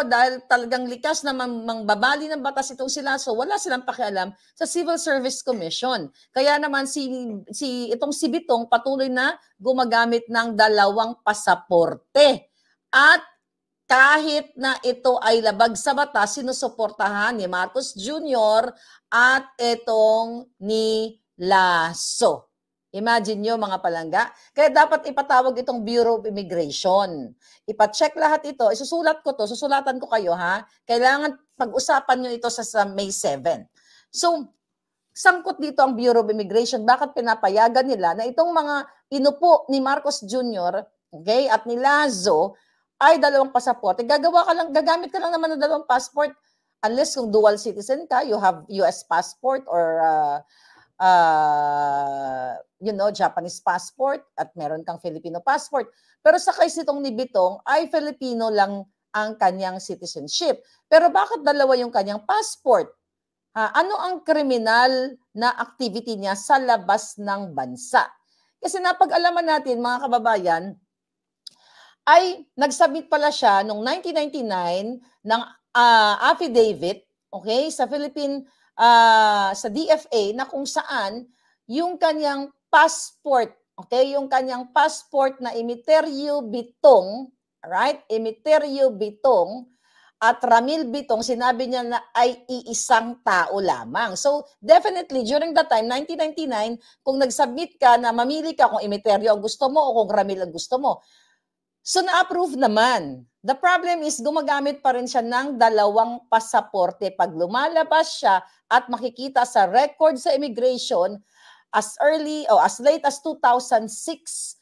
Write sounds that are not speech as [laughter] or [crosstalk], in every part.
Pero dahil talagang likas na mang, mangbabali ng batas itong sila, so wala silang pakialam sa Civil Service Commission. Kaya naman si, si itong si Bitong patuloy na gumagamit ng dalawang pasaporte. At kahit na ito ay labag sa batas, sinusuportahan ni Marcos Jr. at itong ni Lasso. Imagine nyo mga palangga. Kaya dapat ipatawag itong Bureau of Immigration. Ipacheck lahat ito. Isusulat ko to. Susulatan ko kayo ha. Kailangan pag-usapan nyo ito sa, sa May 7. So, sangkot dito ang Bureau of Immigration. Bakit pinapayagan nila na itong mga inupo ni Marcos Jr. Okay, at ni Lazo ay dalawang pasaporte. Gagawa ka lang, gagamit ka lang naman ng dalawang passport unless kung dual citizen ka, you have US passport or uh, uh, you know, Japanese passport at meron kang Filipino passport. Pero sa case nitong ni Bitong ay Filipino lang ang kanyang citizenship. Pero bakit dalawa yung kanyang passport? Ha, ano ang kriminal na activity niya sa labas ng bansa? Kasi napag-alaman natin mga kababayan, ay nagsubmit pala siya noong 1999 ng uh, affidavit okay, sa Philippine uh, sa DFA na kung saan yung kanyang passport, okay, yung kanyang passport na Imiterio Bitong, right? Imiterio Bitong at Ramil Bitong, sinabi niya na ay iisang tao lamang. So, definitely, during that time, 1999, kung nag-submit ka na mamili ka kung Imiterio ang gusto mo o kung Ramil ang gusto mo, So na-approve naman. The problem is gumagamit pa rin siya ng dalawang pasaporte. Pag lumalabas siya at makikita sa record sa immigration as early o as late as 2006,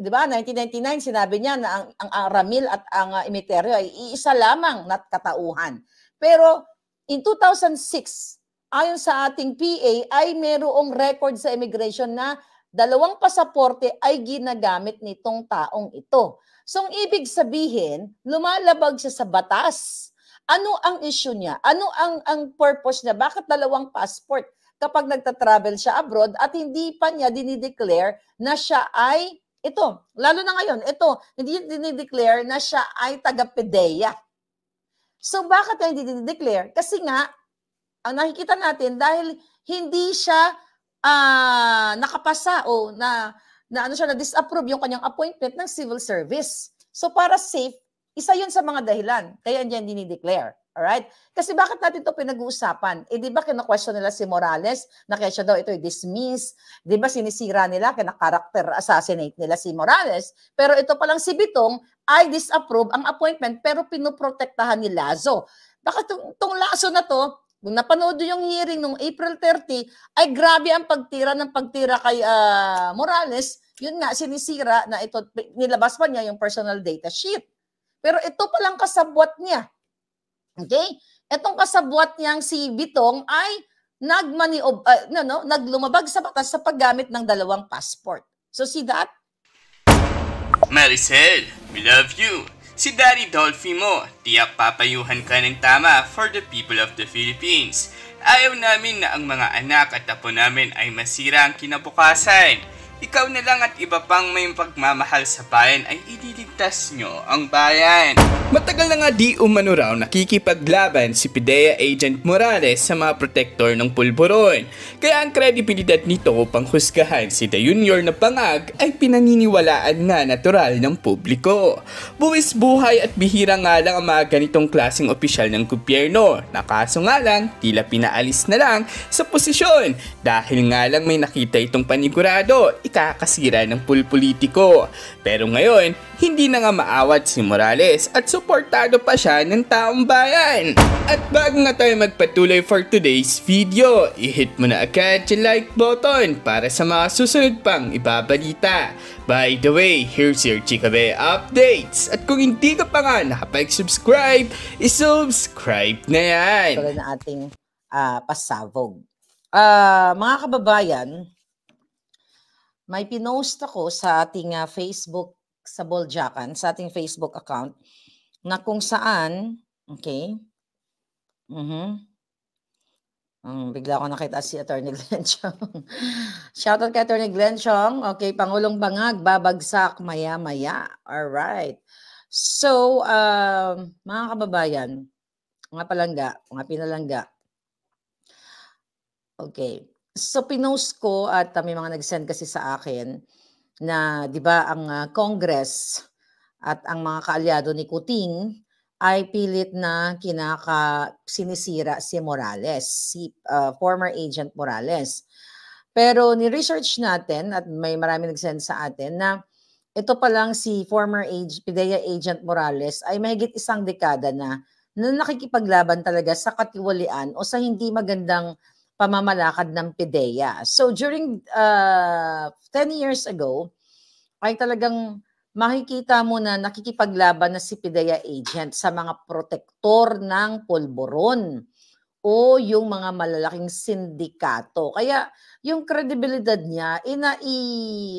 'di ba? 1999 sinabi niya na ang, ang Aramil at ang uh, Imiterio ay iisa lamang na katauhan. Pero in 2006, ayon sa ating PA ay merong record sa immigration na dalawang pasaporte ay ginagamit nitong taong ito. So, ang ibig sabihin, lumalabag siya sa batas. Ano ang issue niya? Ano ang, ang purpose niya? Bakit dalawang passport kapag nagta-travel siya abroad at hindi pa niya dinideclare na siya ay, ito, lalo na ngayon, ito, hindi dinideclare na siya ay taga-PDEA. So, bakit niya hindi dinideclare? Kasi nga, ang nakikita natin, dahil hindi siya uh, nakapasa o na na ano siya na disapprove yung kanyang appointment ng civil service. So para safe, isa 'yun sa mga dahilan. Kaya diyan dinideclare. Alright? Kasi bakit natin to pinag-uusapan? Eh, di ba kina-question nila si Morales na kaya siya daw ito i-dismiss? Di ba sinisira nila, kina-character assassinate nila si Morales? Pero ito palang si Bitong ay disapprove ang appointment pero pinoprotektahan ni Lazo. Bakit itong Lazo na to, kung napanood yung hearing nung April 30, ay grabe ang pagtira ng pagtira kay uh, Morales. Yun nga, sinisira na ito, nilabas pa niya yung personal data sheet. Pero ito palang kasabwat niya. Okay? Itong kasabwat niyang si Bitong ay nagmani uh, ah, no, no, naglumabag sa batas sa paggamit ng dalawang passport. So see that? Maricel, we love you. Si Daddy Dolphy mo, tiyak papayuhan ka ng tama for the people of the Philippines. Ayaw namin na ang mga anak at apo namin ay masira ang kinabukasan. Ikaw na lang at iba pang may pagmamahal sa bayan ay ililigtas nyo ang bayan. Matagal na nga di umano raw nakikipaglaban si PIDEA Agent Morales sa mga protektor ng pulburon. Kaya ang kredibilidad nito upang husgahan si The Junior na pangag ay pinaniniwalaan nga natural ng publiko. Buwis buhay at bihira nga lang ang mga ganitong klaseng opisyal ng gobyerno na kaso nga lang tila pinaalis na lang sa posisyon dahil nga lang may nakita itong panigurado ikakasira ng pulpolitiko. Pero ngayon, hindi na nga maawat si Morales at suportado pa siya ng taong bayan. At bago nga tayo magpatuloy for today's video, i-hit mo na agad yung like button para sa mga susunod pang ibabalita. By the way, here's your Chikabe updates. At kung hindi ka pa nga nakapag-subscribe, isubscribe na yan. Ito na ating uh, pasabog. Uh, mga kababayan, may pinost ako sa ating uh, Facebook sa Boljakan, sa ating Facebook account, na kung saan, okay, mm-hmm, um, bigla ko nakita si Attorney [laughs] Glenn Chong. Shoutout kay Attorney Glenn Chong. Okay, Pangulong Bangag, babagsak maya-maya. All right. So, uh, mga kababayan, mga palangga, mga pinalangga. Okay. So, pinost ko at uh, may mga nag-send kasi sa akin na, di ba, ang uh, Congress at ang mga kaalyado ni Kuting ay pilit na kinaka sinisira si Morales, si uh, former agent Morales. Pero ni-research natin at may marami nag-send sa atin na ito pa lang si former age, PIDEA agent Morales ay mahigit isang dekada na na nakikipaglaban talaga sa katiwalian o sa hindi magandang pamamalakad ng PIDEA. So during uh, 10 years ago, ay talagang makikita mo na nakikipaglaban na si PIDEA agent sa mga protektor ng polboron o yung mga malalaking sindikato. Kaya yung credibility niya, ina i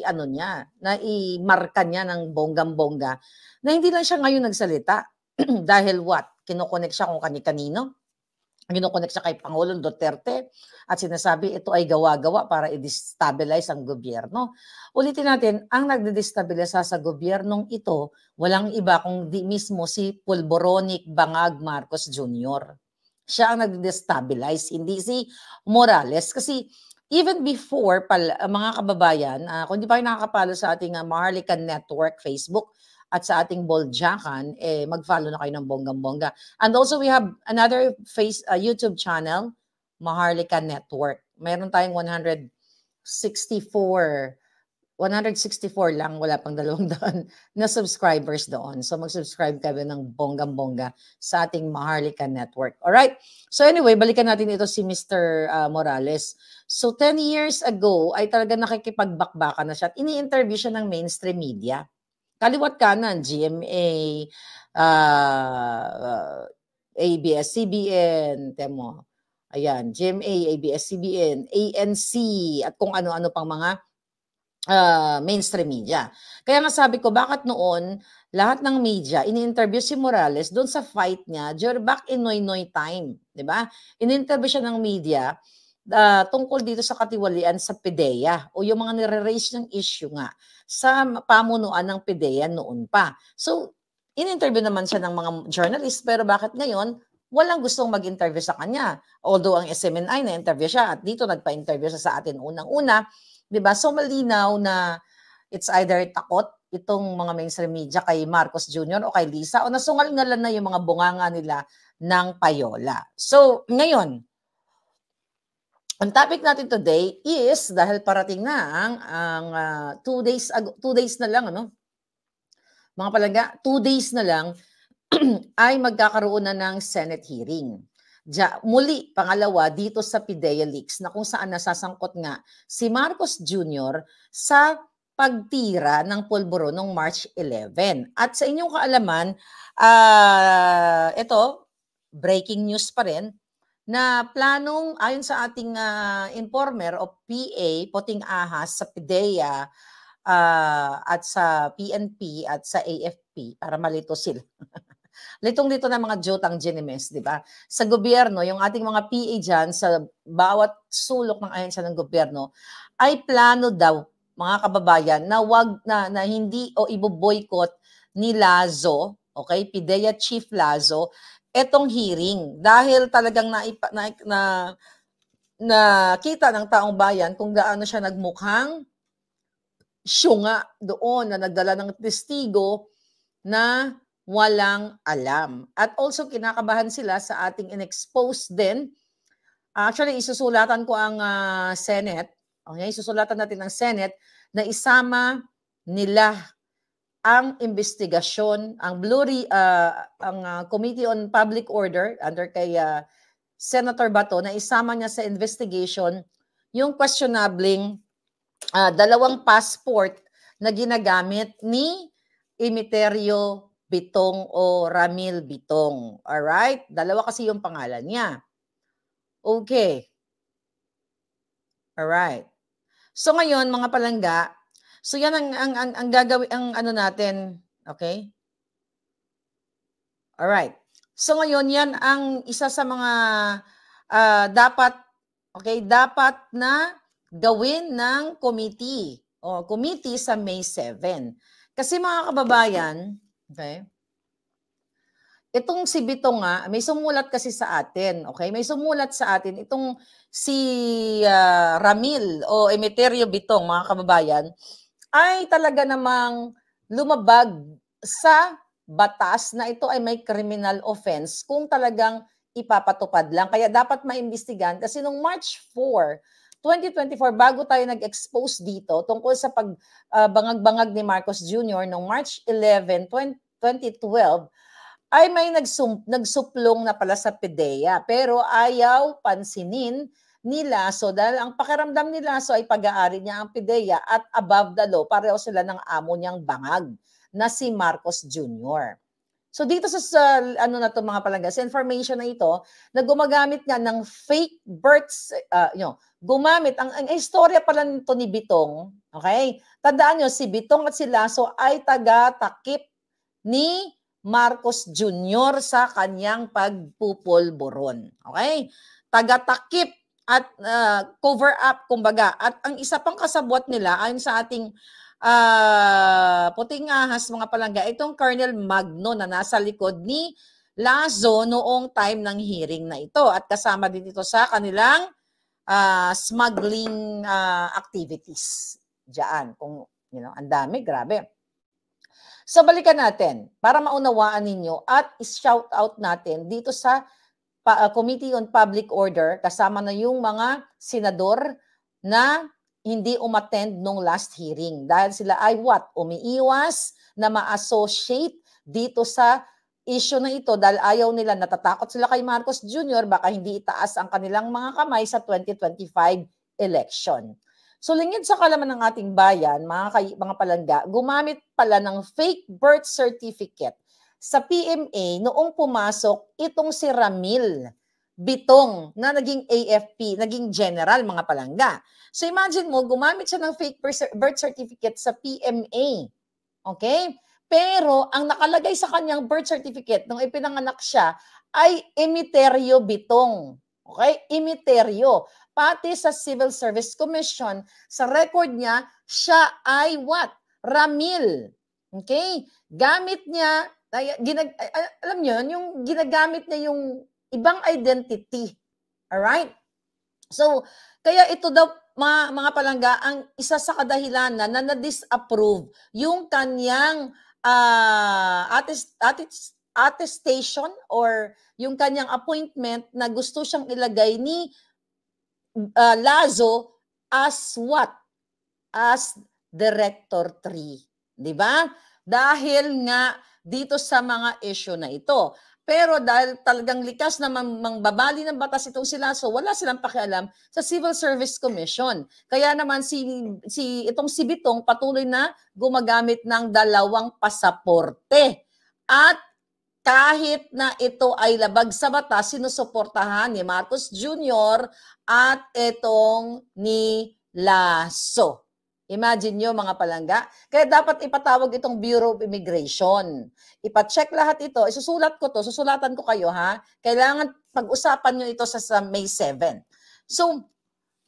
ano niya, na i-marka niya ng bonggang-bongga na hindi lang siya ngayon nagsalita [clears throat] dahil what? Kinokonek siya kung kani-kanino Kinukonek siya kay Pangulong Duterte at sinasabi ito ay gawa-gawa para i-destabilize ang gobyerno. Ulitin natin, ang nagde-destabilize sa gobyernong ito, walang iba kung di mismo si Pulboronic Bangag Marcos Jr. Siya ang nagde-destabilize, hindi si Morales. Kasi even before, pal, mga kababayan, uh, kung di pa kayo nakakapalo sa ating uh, Maharlika Network Facebook, at sa ating Boljakan, eh, mag-follow na kayo ng bonggang-bongga. And also, we have another face uh, YouTube channel, Maharlika Network. Meron tayong 164 164 lang, wala pang dalawang daan [laughs] na subscribers doon. So mag-subscribe ka ng bonggang-bongga sa ating Maharlika Network. Alright? So anyway, balikan natin ito si Mr. Uh, Morales. So 10 years ago ay talaga nakikipagbakbaka na siya at ini-interview siya ng mainstream media kaliwat kanan, GMA, uh, uh, ABS-CBN, temo. Ayan, GMA, ABS-CBN, ANC, at kung ano-ano pang mga uh, mainstream media. Kaya nga sabi ko, bakit noon lahat ng media, ini-interview si Morales doon sa fight niya back in Noy Noy time, 'di ba? Ini-interview siya ng media uh, tungkol dito sa katiwalian sa PDEA o yung mga nire-raise ng issue nga sa pamunuan ng PDEA noon pa. So, in-interview naman siya ng mga journalist, pero bakit ngayon walang gustong mag-interview sa kanya? Although ang SMNI na-interview siya at dito nagpa-interview siya sa atin unang-una, 'di ba? So malinaw na it's either takot itong mga mainstream media kay Marcos Jr. o kay Lisa o nasungal-ngalan na yung mga bunganga nila ng payola. So, ngayon, ang topic natin today is dahil parating na ang, ang uh, two days ago, two days na lang ano. Mga palaga, two days na lang [clears throat] ay magkakaroon na ng Senate hearing. Ja, muli, pangalawa, dito sa PIDEA Leaks na kung saan nasasangkot nga si Marcos Jr. sa pagtira ng pulburo noong March 11. At sa inyong kaalaman, uh, ito, breaking news pa rin, na planong ayon sa ating uh, informer o PA, Poting Ahas sa PDEA uh, at sa PNP at sa AFP para malito sila. [laughs] Litong-lito na mga jotang genimes, di ba? Sa gobyerno, yung ating mga PA dyan, sa bawat sulok ng ahensya ng gobyerno, ay plano daw, mga kababayan, na wag na, na hindi o ibo-boycott ni Lazo, okay, PIDEA Chief Lazo, etong hearing dahil talagang na, na, na nakita ng taong bayan kung gaano siya nagmukhang syunga doon na nagdala ng testigo na walang alam. At also kinakabahan sila sa ating inexpose din. Actually, isusulatan ko ang uh, Senate. Okay, isusulatan natin ng Senate na isama nila ang investigasyon, ang Blue uh, ang uh, Committee on Public Order under kay uh, Senator Bato na isama niya sa investigation yung questionabling uh, dalawang passport na ginagamit ni Imiterio Bitong o Ramil Bitong. All right? Dalawa kasi yung pangalan niya. Okay. All right. So ngayon mga palangga, So yan ang ang ang, ang gagawin ang ano natin, okay? All right. So ngayon yan ang isa sa mga uh, dapat okay, dapat na gawin ng committee o committee sa May 7. Kasi mga kababayan, okay? itong si Bito nga, may sumulat kasi sa atin, okay? May sumulat sa atin itong si uh, Ramil o Emeterio Bitong, mga kababayan, ay talaga namang lumabag sa batas na ito ay may criminal offense kung talagang ipapatupad lang. Kaya dapat maimbestigan kasi nung March 4, 2024, bago tayo nag-expose dito tungkol sa pagbangag-bangag uh, ni Marcos Jr. noong March 11, 20, 2012, ay may nagsum, nagsuplong na pala sa PDEA pero ayaw pansinin ni Lasso dahil ang pakiramdam ni Lasso ay pag-aari niya ang PDEA at above the law, pareho sila ng amo niyang bangag na si Marcos Jr. So dito sa, sa ano na to mga palangga, sa information na ito, na gumagamit nga ng fake births, uh, you know, gumamit, ang, ang istorya pala nito ni Bitong, okay? Tandaan nyo, si Bitong at si Lasso ay taga-takip ni Marcos Jr. sa kanyang pagpupulburon. Okay? Tagatakip at uh, cover up kumbaga. At ang isa pang kasabwat nila ayon sa ating uh, puting ahas mga palangga, itong Colonel Magno na nasa likod ni Lazo noong time ng hearing na ito at kasama din ito sa kanilang uh, smuggling uh, activities. Diyan, kung you know, ang dami, grabe. So balikan natin para maunawaan ninyo at shout out natin dito sa uh, Committee on Public Order kasama na yung mga senador na hindi umattend nung last hearing dahil sila ay what? Umiiwas na ma-associate dito sa issue na ito dahil ayaw nila, natatakot sila kay Marcos Jr. baka hindi itaas ang kanilang mga kamay sa 2025 election. So lingid sa kalaman ng ating bayan, mga, kay, mga palangga, gumamit pala ng fake birth certificate sa PMA noong pumasok itong si Ramil Bitong na naging AFP, naging general mga palangga. So imagine mo, gumamit siya ng fake birth certificate sa PMA. Okay? Pero ang nakalagay sa kanyang birth certificate nung ipinanganak siya ay Emiterio Bitong. Okay? Emiterio pati sa Civil Service Commission, sa record niya, siya ay what? Ramil. Okay? Gamit niya, ay, ginag, alam niyo, yung ginagamit niya yung ibang identity. Alright? So, kaya ito daw, mga, mga palangga, ang isa sa kadahilanan na na-disapprove yung kanyang uh, attest, attest, attestation or yung kanyang appointment na gusto siyang ilagay ni uh, Lazo as what? As Director 3. Di ba? Dahil nga dito sa mga issue na ito. Pero dahil talagang likas na mangbabali ng batas itong sila, so wala silang pakialam sa Civil Service Commission. Kaya naman si, si itong si Bitong patuloy na gumagamit ng dalawang pasaporte. At kahit na ito ay labag sa batas, sinusuportahan ni Marcos Jr. at itong ni Lasso. Imagine nyo mga palangga. Kaya dapat ipatawag itong Bureau of Immigration. Ipacheck lahat ito. Isusulat ko to. Susulatan ko kayo ha. Kailangan pag-usapan nyo ito sa, sa May 7. So,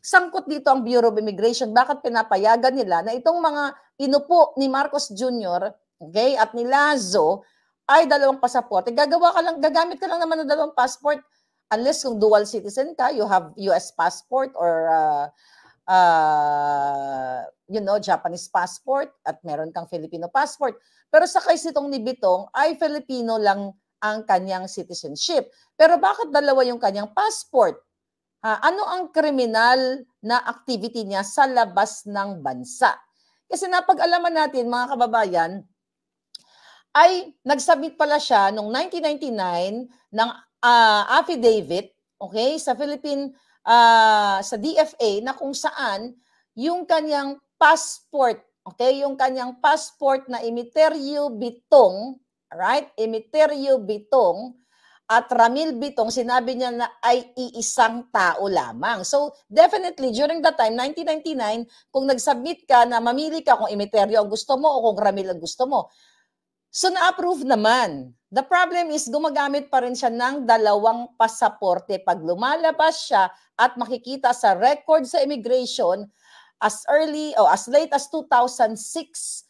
sangkot dito ang Bureau of Immigration. Bakit pinapayagan nila na itong mga inupo ni Marcos Jr. Okay, at ni Lazo ay dalawang pasaporte. Gagawa ka lang, gagamit ka lang naman ng dalawang passport unless kung dual citizen ka, you have US passport or uh, uh, you know, Japanese passport at meron kang Filipino passport. Pero sa case nitong ni Bitong ay Filipino lang ang kanyang citizenship. Pero bakit dalawa yung kanyang passport? Ha, ano ang kriminal na activity niya sa labas ng bansa? Kasi napag-alaman natin mga kababayan, ay nagsubmit pala siya noong 1999 ng uh, affidavit, okay, sa Philippine uh, sa DFA na kung saan yung kanyang passport, okay, yung kanyang passport na Imiterio Bitong, right? Imiterio Bitong at Ramil Bitong, sinabi niya na ay iisang tao lamang. So, definitely, during that time, 1999, kung nag-submit ka na mamili ka kung Imiterio ang gusto mo o kung Ramil ang gusto mo, So na-approve naman. The problem is gumagamit pa rin siya ng dalawang pasaporte pag lumalabas siya at makikita sa record sa immigration as early o as late as 2006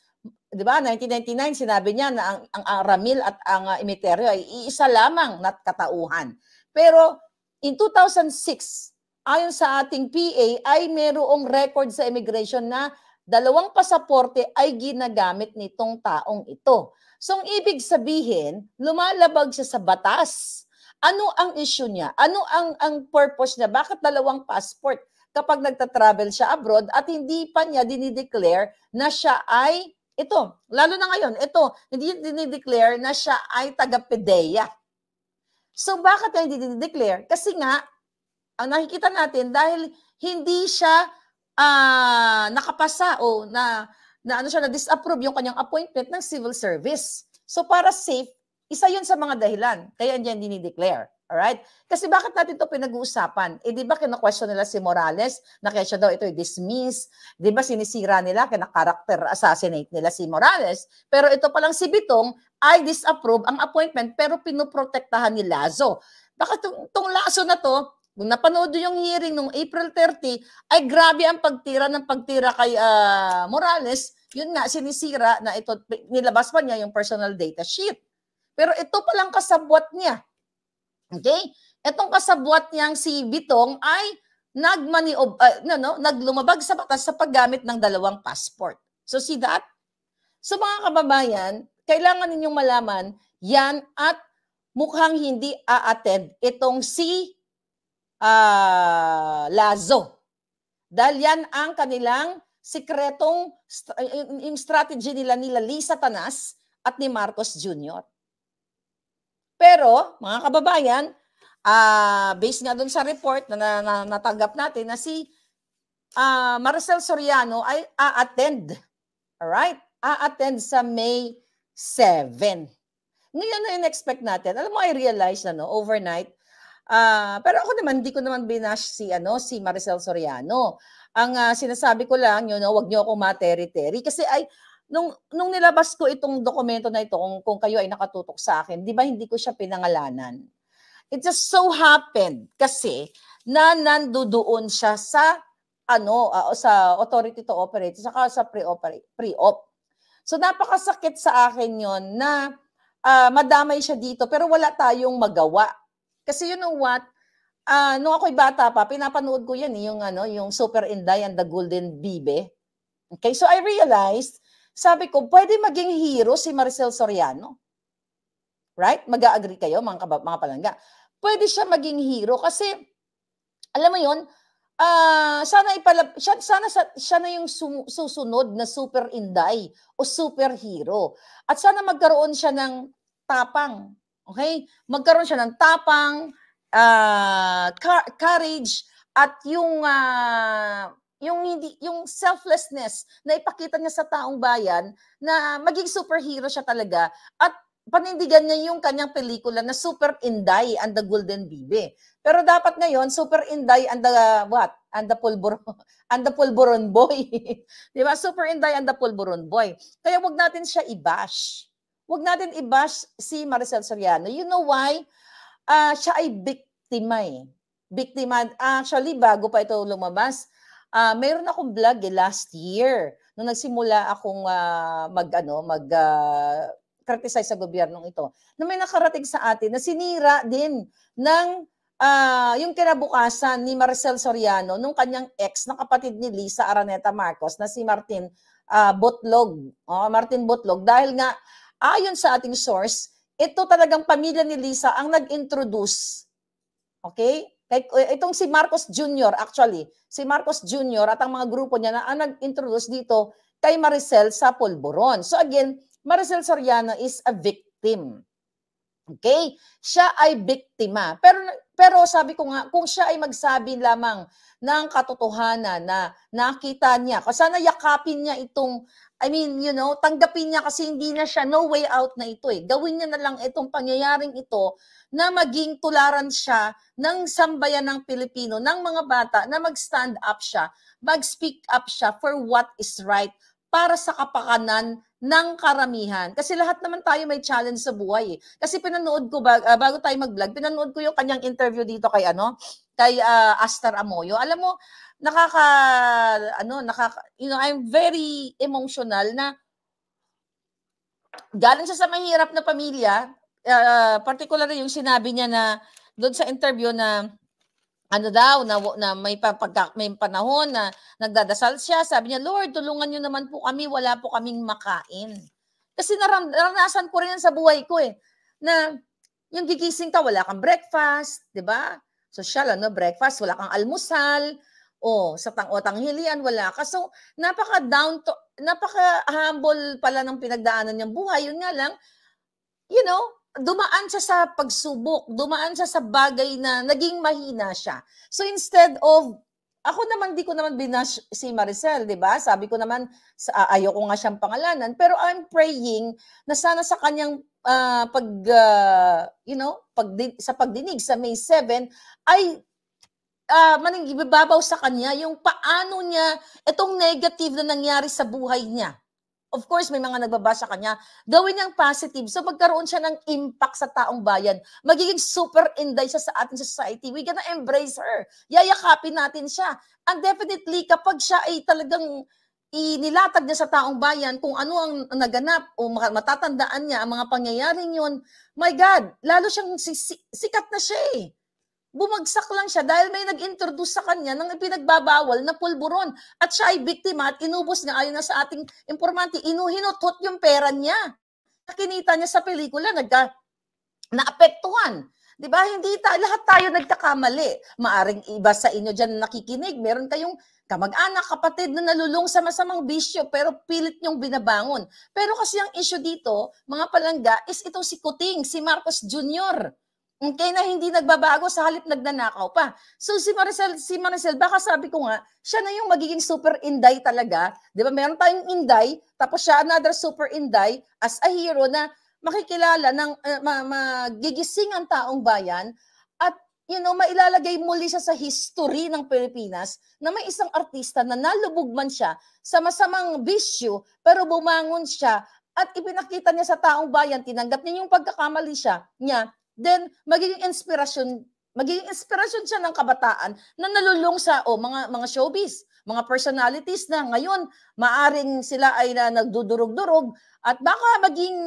'di ba, 1999 sinabi niya na ang, ang, ang Ramil at ang uh, Imiterio ay iisa lamang na katauhan. Pero in 2006, ayon sa ating PA ay mayroong record sa immigration na dalawang pasaporte ay ginagamit nitong taong ito. So ang ibig sabihin, lumalabag siya sa batas. Ano ang issue niya? Ano ang ang purpose niya? Bakit dalawang passport kapag nagta-travel siya abroad at hindi pa niya dinideclare na siya ay ito, lalo na ngayon, ito, hindi dinideclare na siya ay taga-PDEA. So bakit hindi dinideclare? Kasi nga, ang nakikita natin dahil hindi siya uh, nakapasa o na na ano siya na disapprove yung kanyang appointment ng civil service. So para safe, isa 'yun sa mga dahilan kaya hindi dinideclare. Alright? Kasi bakit natin to pinag-uusapan? Eh, di ba kina-question nila si Morales na kaya siya daw ito i-dismiss? Di ba sinisira nila, kina-character assassinate nila si Morales? Pero ito palang si Bitong ay disapprove ang appointment pero pinoprotektahan ni Lazo. Bakit itong Lazo na to, kung napanood yung hearing nung April 30, ay grabe ang pagtira ng pagtira kay uh, Morales. Yun nga, sinisira na ito, nilabas pa niya yung personal data sheet. Pero ito palang kasabwat niya. Okay? Itong kasabwat niyang si Bitong ay nagmaniob, uh, no, no, naglumabag sa batas sa paggamit ng dalawang passport. So see that? So mga kababayan, kailangan ninyong malaman yan at mukhang hindi a-attend itong si uh, Lazo. Dahil yan ang kanilang sikretong yung strategy nila nila Lisa Tanas at ni Marcos Jr. Pero, mga kababayan, uh, based nga dun sa report na, na, na natanggap natin na si uh, Marcel Soriano ay a-attend. Alright? A-attend sa May 7. Ngayon na in-expect natin. Alam mo, I realize na no, overnight, Uh, pero ako naman, hindi ko naman binash si, ano, si Maricel Soriano. Ang uh, sinasabi ko lang, you know, wag niyo akong materi-teri. Kasi ay, nung, nung nilabas ko itong dokumento na ito, kung, kung kayo ay nakatutok sa akin, di ba hindi ko siya pinangalanan? It just so happened kasi na nandoon siya sa ano uh, sa authority to operate saka sa pre-op pre-op. So napakasakit sa akin 'yon na uh, madamay siya dito pero wala tayong magawa kasi you know what? Uh, nung ako'y bata pa, pinapanood ko yan, eh, yung, ano, yung Super Inday and the Golden Bibe. Okay, so I realized, sabi ko, pwede maging hero si Maricel Soriano. Right? Mag-agree kayo, mga, kabab, mga palangga. Pwede siya maging hero kasi, alam mo yon uh, sana ipalab siya, sana sa, siya na yung su, susunod na super inday o superhero. At sana magkaroon siya ng tapang, Okay? Magkaroon siya ng tapang, uh, courage, at yung uh, yung hindi yung selflessness na ipakita niya sa taong bayan na maging superhero siya talaga at panindigan niya yung kanyang pelikula na Super Inday and the Golden Bibe. Pero dapat ngayon Super Inday and the what? And the Pulburon [laughs] and the Pulburon Boy. [laughs] 'Di ba? Super Inday and the Pulburon Boy. Kaya wag natin siya i-bash wag natin i-bash si Maricel Soriano. You know why? Uh, siya ay biktima eh. Biktima. Actually, bago pa ito lumabas, uh, mayroon akong vlog eh, last year. Nung nagsimula akong uh, mag, ano, mag, uh, criticize sa gobyernong ito, na may nakarating sa atin na sinira din ng uh, yung kinabukasan ni Marcel Soriano nung kanyang ex na kapatid ni Lisa Araneta Marcos na si Martin uh, Botlog. Oh, Martin Botlog dahil nga Ayon sa ating source, ito talagang pamilya ni Lisa ang nag-introduce. Okay? Like, eh, itong si Marcos Jr. actually, si Marcos Jr. at ang mga grupo niya na ang nag-introduce dito kay Maricel sa Polboron. So again, Maricel Soriano is a victim. Okay? Siya ay biktima. Pero pero sabi ko nga, kung siya ay magsabi lamang ng katotohanan na nakita niya, kasi sana yakapin niya itong I mean, you know, tanggapin niya kasi hindi na siya, no way out na ito eh. Gawin niya na lang itong pangyayaring ito na maging tularan siya ng sambayan ng Pilipino, ng mga bata, na mag-stand up siya, mag-speak up siya for what is right para sa kapakanan ng karamihan. Kasi lahat naman tayo may challenge sa buhay eh. Kasi pinanood ko, bag, uh, bago tayo mag-vlog, pinanood ko yung kanyang interview dito kay ano, kay uh, Astar Amoyo. Alam mo, nakaka ano nakaka you know I'm very emotional na galing siya sa mahirap na pamilya, uh, particularly yung sinabi niya na doon sa interview na ano daw na, na may pagka, may panahon na nagdadasal siya sabi niya Lord tulungan niyo naman po kami wala po kaming makain kasi naram, naranasan ko rin yan sa buhay ko eh na yung gigising ka wala kang breakfast 'di ba social ano breakfast wala kang almusal o sa tang o tanghilian wala ka so napaka down to napaka humble pala ng pinagdaanan niyang buhay yun nga lang you know dumaan siya sa pagsubok, dumaan siya sa bagay na naging mahina siya. So instead of ako naman di ko naman binash si Maricel, 'di ba? Sabi ko naman sa uh, ayoko nga siyang pangalanan, pero I'm praying na sana sa kanyang uh, pag uh, you know, pag sa pagdinig sa May 7 ay uh, maning sa kanya yung paano niya itong negative na nangyari sa buhay niya of course, may mga nagbabasa kanya, gawin niyang positive. So magkaroon siya ng impact sa taong bayan. Magiging super inday siya sa ating society. We gonna embrace her. Yayakapin natin siya. And definitely, kapag siya ay talagang inilatag niya sa taong bayan kung ano ang naganap o matatandaan niya ang mga pangyayaring yun, my God, lalo siyang sikat na siya eh bumagsak lang siya dahil may nag-introduce sa kanya ng pinagbabawal na pulburon. At siya ay biktima at inubos niya ayon na sa ating informante, inuhinutot yung pera niya. Kinita niya sa pelikula, nagka, naapektuhan. 'Di ba? Hindi ta lahat tayo nagkakamali. Maaring iba sa inyo diyan nakikinig, meron kayong kamag-anak, kapatid na nalulung sa masamang bisyo pero pilit niyong binabangon. Pero kasi ang issue dito, mga palangga, is itong si Kuting, si Marcos Jr. Okay na hindi nagbabago sa halip nagnanakaw pa. So si Maricel, si Maricel, baka sabi ko nga, siya na yung magiging super inday talaga. Di ba? Meron tayong inday, tapos siya another super inday as a hero na makikilala ng uh, magigising ang taong bayan at you know, mailalagay muli siya sa history ng Pilipinas na may isang artista na nalubog man siya sa masamang bisyo pero bumangon siya at ipinakita niya sa taong bayan, tinanggap niya yung pagkakamali siya niya then magiging inspirasyon magiging inspirasyon siya ng kabataan na nalulung sa oh, mga mga showbiz, mga personalities na ngayon maaring sila ay na nagdudurog-durog at baka maging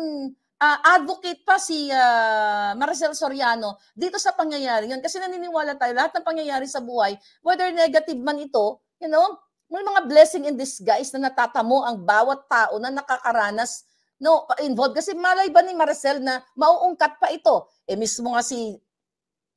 uh, advocate pa si uh, Marcel Soriano dito sa pangyayari yun. Kasi naniniwala tayo lahat ng pangyayari sa buhay whether negative man ito, you know, may mga blessing in disguise na natatamo ang bawat tao na nakakaranas no, involved. Kasi malay ba ni Marcel na mauungkat pa ito? Eh mismo nga si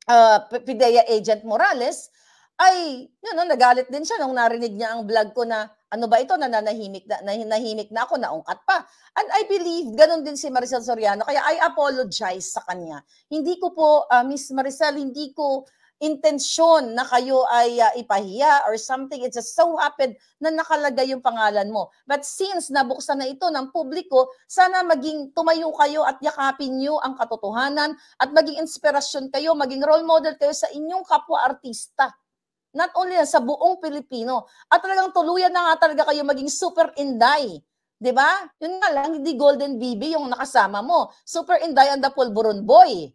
uh, PIDEA agent Morales, ay, yun, no, nagalit din siya nung narinig niya ang vlog ko na ano ba ito, nananahimik na, nahimik na ako, naungkat pa. And I believe, ganun din si Maricel Soriano. Kaya I apologize sa kanya. Hindi ko po, uh, Miss Maricel, hindi ko intensyon na kayo ay uh, ipahiya or something. It just so happened na nakalagay yung pangalan mo. But since nabuksan na ito ng publiko, sana maging tumayo kayo at yakapin nyo ang katotohanan at maging inspirasyon kayo, maging role model kayo sa inyong kapwa-artista. Not only sa buong Pilipino. At talagang tuluyan na nga talaga kayo maging super inday. 'di ba? Yun nga lang hindi Golden BB yung nakasama mo. Super Inday and the Pulburon Boy.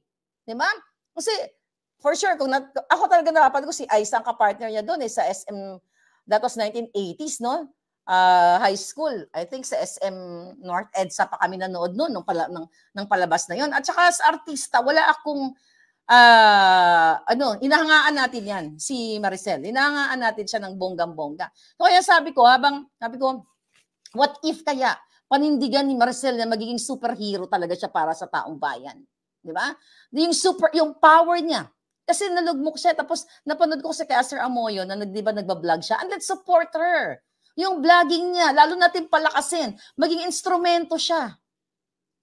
'Di ba? Kasi for sure, kung na, ako talaga napapanood ko si Ice ang kapartner niya doon eh, sa SM, that was 1980s, no? Uh, high school. I think sa SM North EDSA pa kami nanood noon nung pala, ng, ng palabas na yon. At saka sa artista, wala akong uh, ano, inahangaan natin yan, si Maricel. Inahangaan natin siya ng bonggang-bongga. So kaya sabi ko, habang, sabi ko, what if kaya panindigan ni Marcel na magiging superhero talaga siya para sa taong bayan? Di ba? Yung super, yung power niya, kasi nalugmok siya. Tapos napanood ko si kay Sir Amoyo na di ba nagba-vlog siya. And let's support her. Yung vlogging niya, lalo natin palakasin. Maging instrumento siya.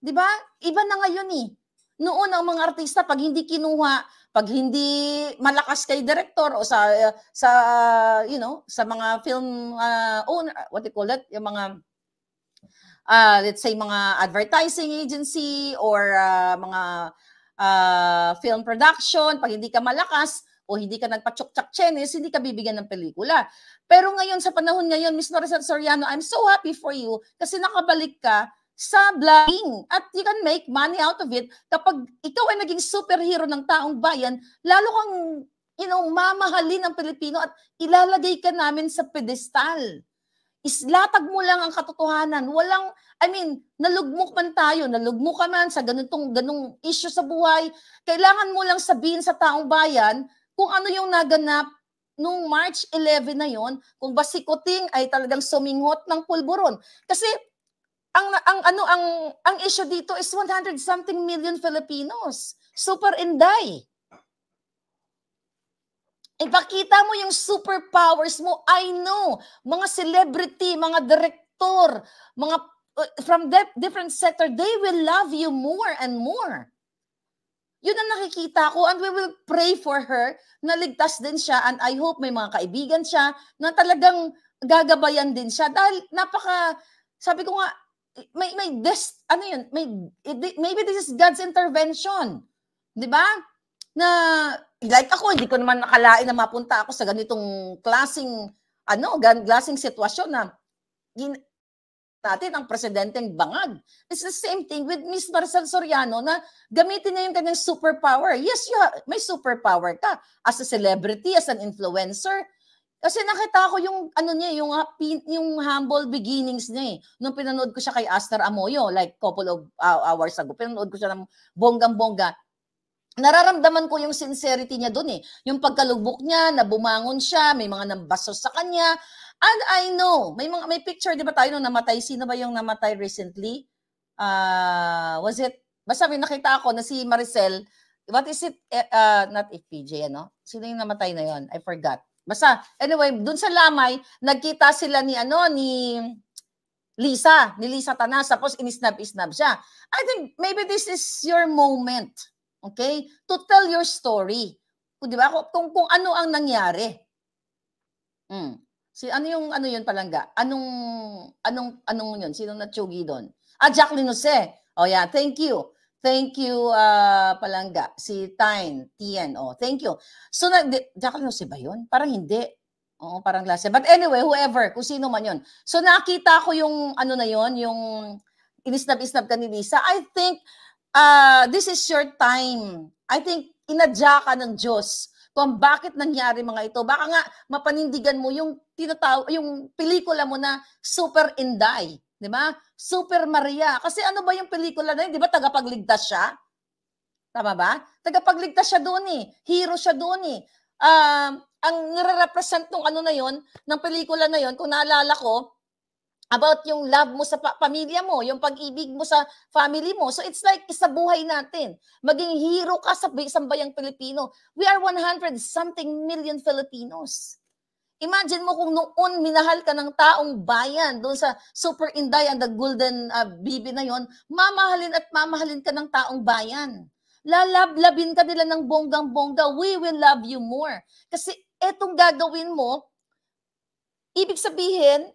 Di ba? Iba na ngayon eh. Noon ang mga artista, pag hindi kinuha, pag hindi malakas kay director o sa sa you know sa mga film uh, owner what do you call it yung mga uh, let's say mga advertising agency or uh, mga uh, film production, pag hindi ka malakas o hindi ka nagpa-chok-chak chenes, hindi ka bibigyan ng pelikula. Pero ngayon, sa panahon ngayon, Miss Norisa Soriano, I'm so happy for you kasi nakabalik ka sa vlogging at you can make money out of it kapag ikaw ay naging superhero ng taong bayan, lalo kang you know, mamahalin ng Pilipino at ilalagay ka namin sa pedestal. Islatag mo lang ang katotohanan. Walang, I mean, nalugmok man tayo, nalugmok ka man sa ganitong, ganong issue sa buhay. Kailangan mo lang sabihin sa taong bayan kung ano yung naganap nung March 11 na yon, kung basikuting ay talagang suminghot ng pulburon. Kasi ang ang ano ang ang issue dito is 100 something million Filipinos. Super inday. Ipakita mo yung superpowers mo. I know, mga celebrity, mga director, mga uh, from different sector, they will love you more and more. Yun ang nakikita ko and we will pray for her na ligtas din siya and I hope may mga kaibigan siya na talagang gagabayan din siya dahil napaka, sabi ko nga, may, may this, ano yun, may, maybe this is God's intervention. Di ba? Na like ako, hindi ko naman nakalain na mapunta ako sa ganitong klasing ano, klaseng sitwasyon na gin, natin ang presidenteng bangag. It's the same thing with Miss Marcel Soriano na gamitin niya yung kanyang superpower. Yes, you have, may superpower ka as a celebrity, as an influencer. Kasi nakita ko yung ano niya, yung yung humble beginnings niya eh. Nung pinanood ko siya kay Aster Amoyo like couple of uh, hours ago, pinanood ko siya ng bonggang-bongga nararamdaman ko yung sincerity niya doon eh. Yung pagkalubok niya, na bumangon siya, may mga nambasos sa kanya. And I know, may mga may picture 'di ba tayo nung namatay? Sino ba yung namatay recently? Uh, was it Basta may nakita ako na si Maricel, what is it uh, not FPJ ano? Sino yung namatay na yon? I forgot. Basta anyway, doon sa Lamay, nagkita sila ni ano ni Lisa, ni Lisa Tanas, tapos inisnab-isnab siya. I think maybe this is your moment Okay? To tell your story. Kung, di ba? Kung, kung ano ang nangyari. Hmm. Si ano yung ano yun palangga? Anong anong anong yun? Sino natsugi doon? Ah, Jacqueline Jose. Oh yeah, thank you. Thank you uh, palangga. Si Tyne, Tien. Oh, thank you. So na di, Jacqueline Jose ba 'yun? Parang hindi. Oo, parang last. But anyway, whoever, kung sino man 'yun. So nakita ko yung ano na 'yon, yung inisnab-isnab ka ni Lisa. I think uh, this is your time. I think inadya ka ng Diyos kung bakit nangyari mga ito. Baka nga mapanindigan mo yung tinataw yung pelikula mo na Super Inday, 'di ba? Super Maria. Kasi ano ba yung pelikula na yun? 'Di ba tagapagligtas siya? Tama ba? Tagapagligtas siya doon eh. Hero siya doon eh. Uh, ang nire-represent nung ano na yon, ng pelikula na yon, kung naalala ko, about yung love mo sa pa- pamilya mo, yung pag-ibig mo sa family mo. So it's like isa buhay natin. Maging hero ka sa isang bayang Pilipino. We are 100 something million Filipinos. Imagine mo kung noon minahal ka ng taong bayan doon sa Super Inday and the Golden uh, Bibi na yon, mamahalin at mamahalin ka ng taong bayan. Lalablabin ka nila ng bonggang-bongga. We will love you more. Kasi etong gagawin mo, ibig sabihin,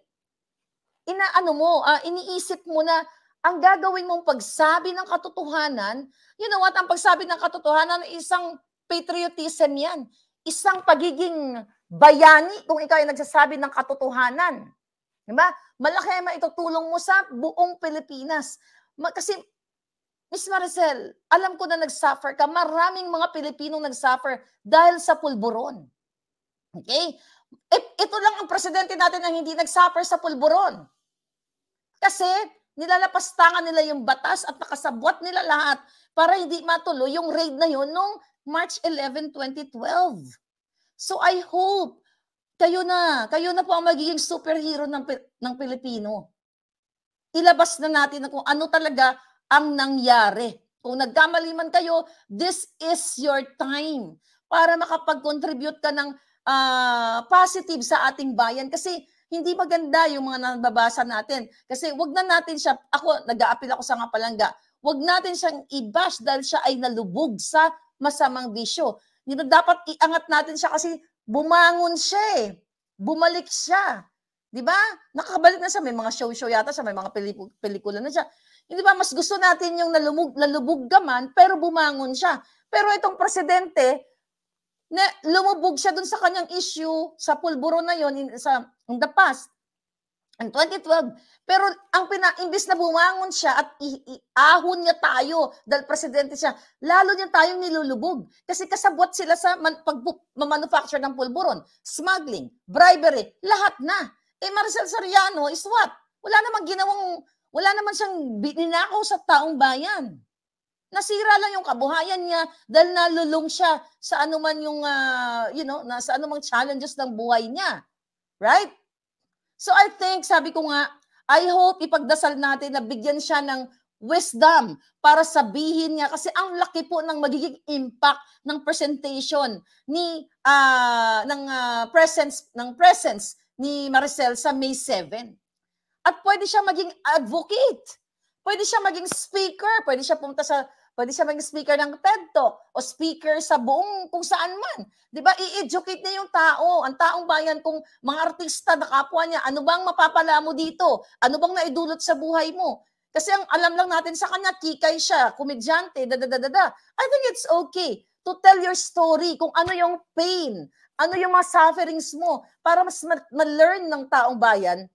inaano mo, uh, iniisip mo na ang gagawin mong pagsabi ng katotohanan, you know what, ang pagsabi ng katotohanan, isang patriotism yan. Isang pagiging bayani kung ikaw ay nagsasabi ng katotohanan. Diba? Malaki ang maitutulong mo sa buong Pilipinas. Kasi, Miss Maricel, alam ko na nag-suffer ka. Maraming mga Pilipinong nag-suffer dahil sa pulburon. Okay? Ito lang ang presidente natin ang hindi nag-suffer sa pulburon. Kasi nilalapastangan nila yung batas at nakasabwat nila lahat para hindi matuloy yung raid na yun noong March 11, 2012. So I hope kayo na, kayo na po ang magiging superhero ng, ng Pilipino. Ilabas na natin na kung ano talaga ang nangyari. Kung nagkamali man kayo, this is your time para makapag-contribute ka ng uh, positive sa ating bayan kasi hindi maganda yung mga nababasa natin. Kasi wag na natin siya, ako, nag-a-appeal ako sa nga palangga, wag natin siyang i-bash dahil siya ay nalubog sa masamang bisyo. Hindi dapat iangat natin siya kasi bumangon siya eh. Bumalik siya. 'Di ba? Nakabalik na siya may mga show-show yata siya, may mga pelikula na siya. Hindi ba mas gusto natin yung nalumog, nalubog gaman pero bumangon siya. Pero itong presidente, na lumubog siya dun sa kanyang issue sa pulburo na yon in, sa in the past. In 2012 pero ang pina imbis na bumangon siya at iahon niya tayo dahil presidente siya lalo niya tayong nilulubog. Kasi kasabwat sila sa man, pag manufacture ng pulburon. Smuggling bribery lahat na. Eh Maricel Soriano is what? Wala namang ginawang, wala naman siyang ninakaw sa taong bayan. Nasira lang yung kabuhayan niya dahil nalulung siya sa anuman yung, uh, you know, na, sa anumang challenges ng buhay niya. Right? So I think, sabi ko nga, I hope ipagdasal natin na bigyan siya ng wisdom para sabihin niya kasi ang laki po ng magiging impact ng presentation ni uh, ng uh, presence ng presence ni Maricel sa May 7. At pwede siya maging advocate. Pwede siya maging speaker, pwede siya pumunta sa Pwede siya maging speaker ng TED Talk o speaker sa buong kung saan man. 'Di ba? I-educate niya yung tao, ang taong bayan kung mga artista na kapwa niya, ano bang mapapala mo dito? Ano bang naidulot sa buhay mo? Kasi ang alam lang natin sa kanya, kikay siya, komedyante, da da da da. I think it's okay to tell your story kung ano yung pain, ano yung mga sufferings mo para mas ma-learn ng taong bayan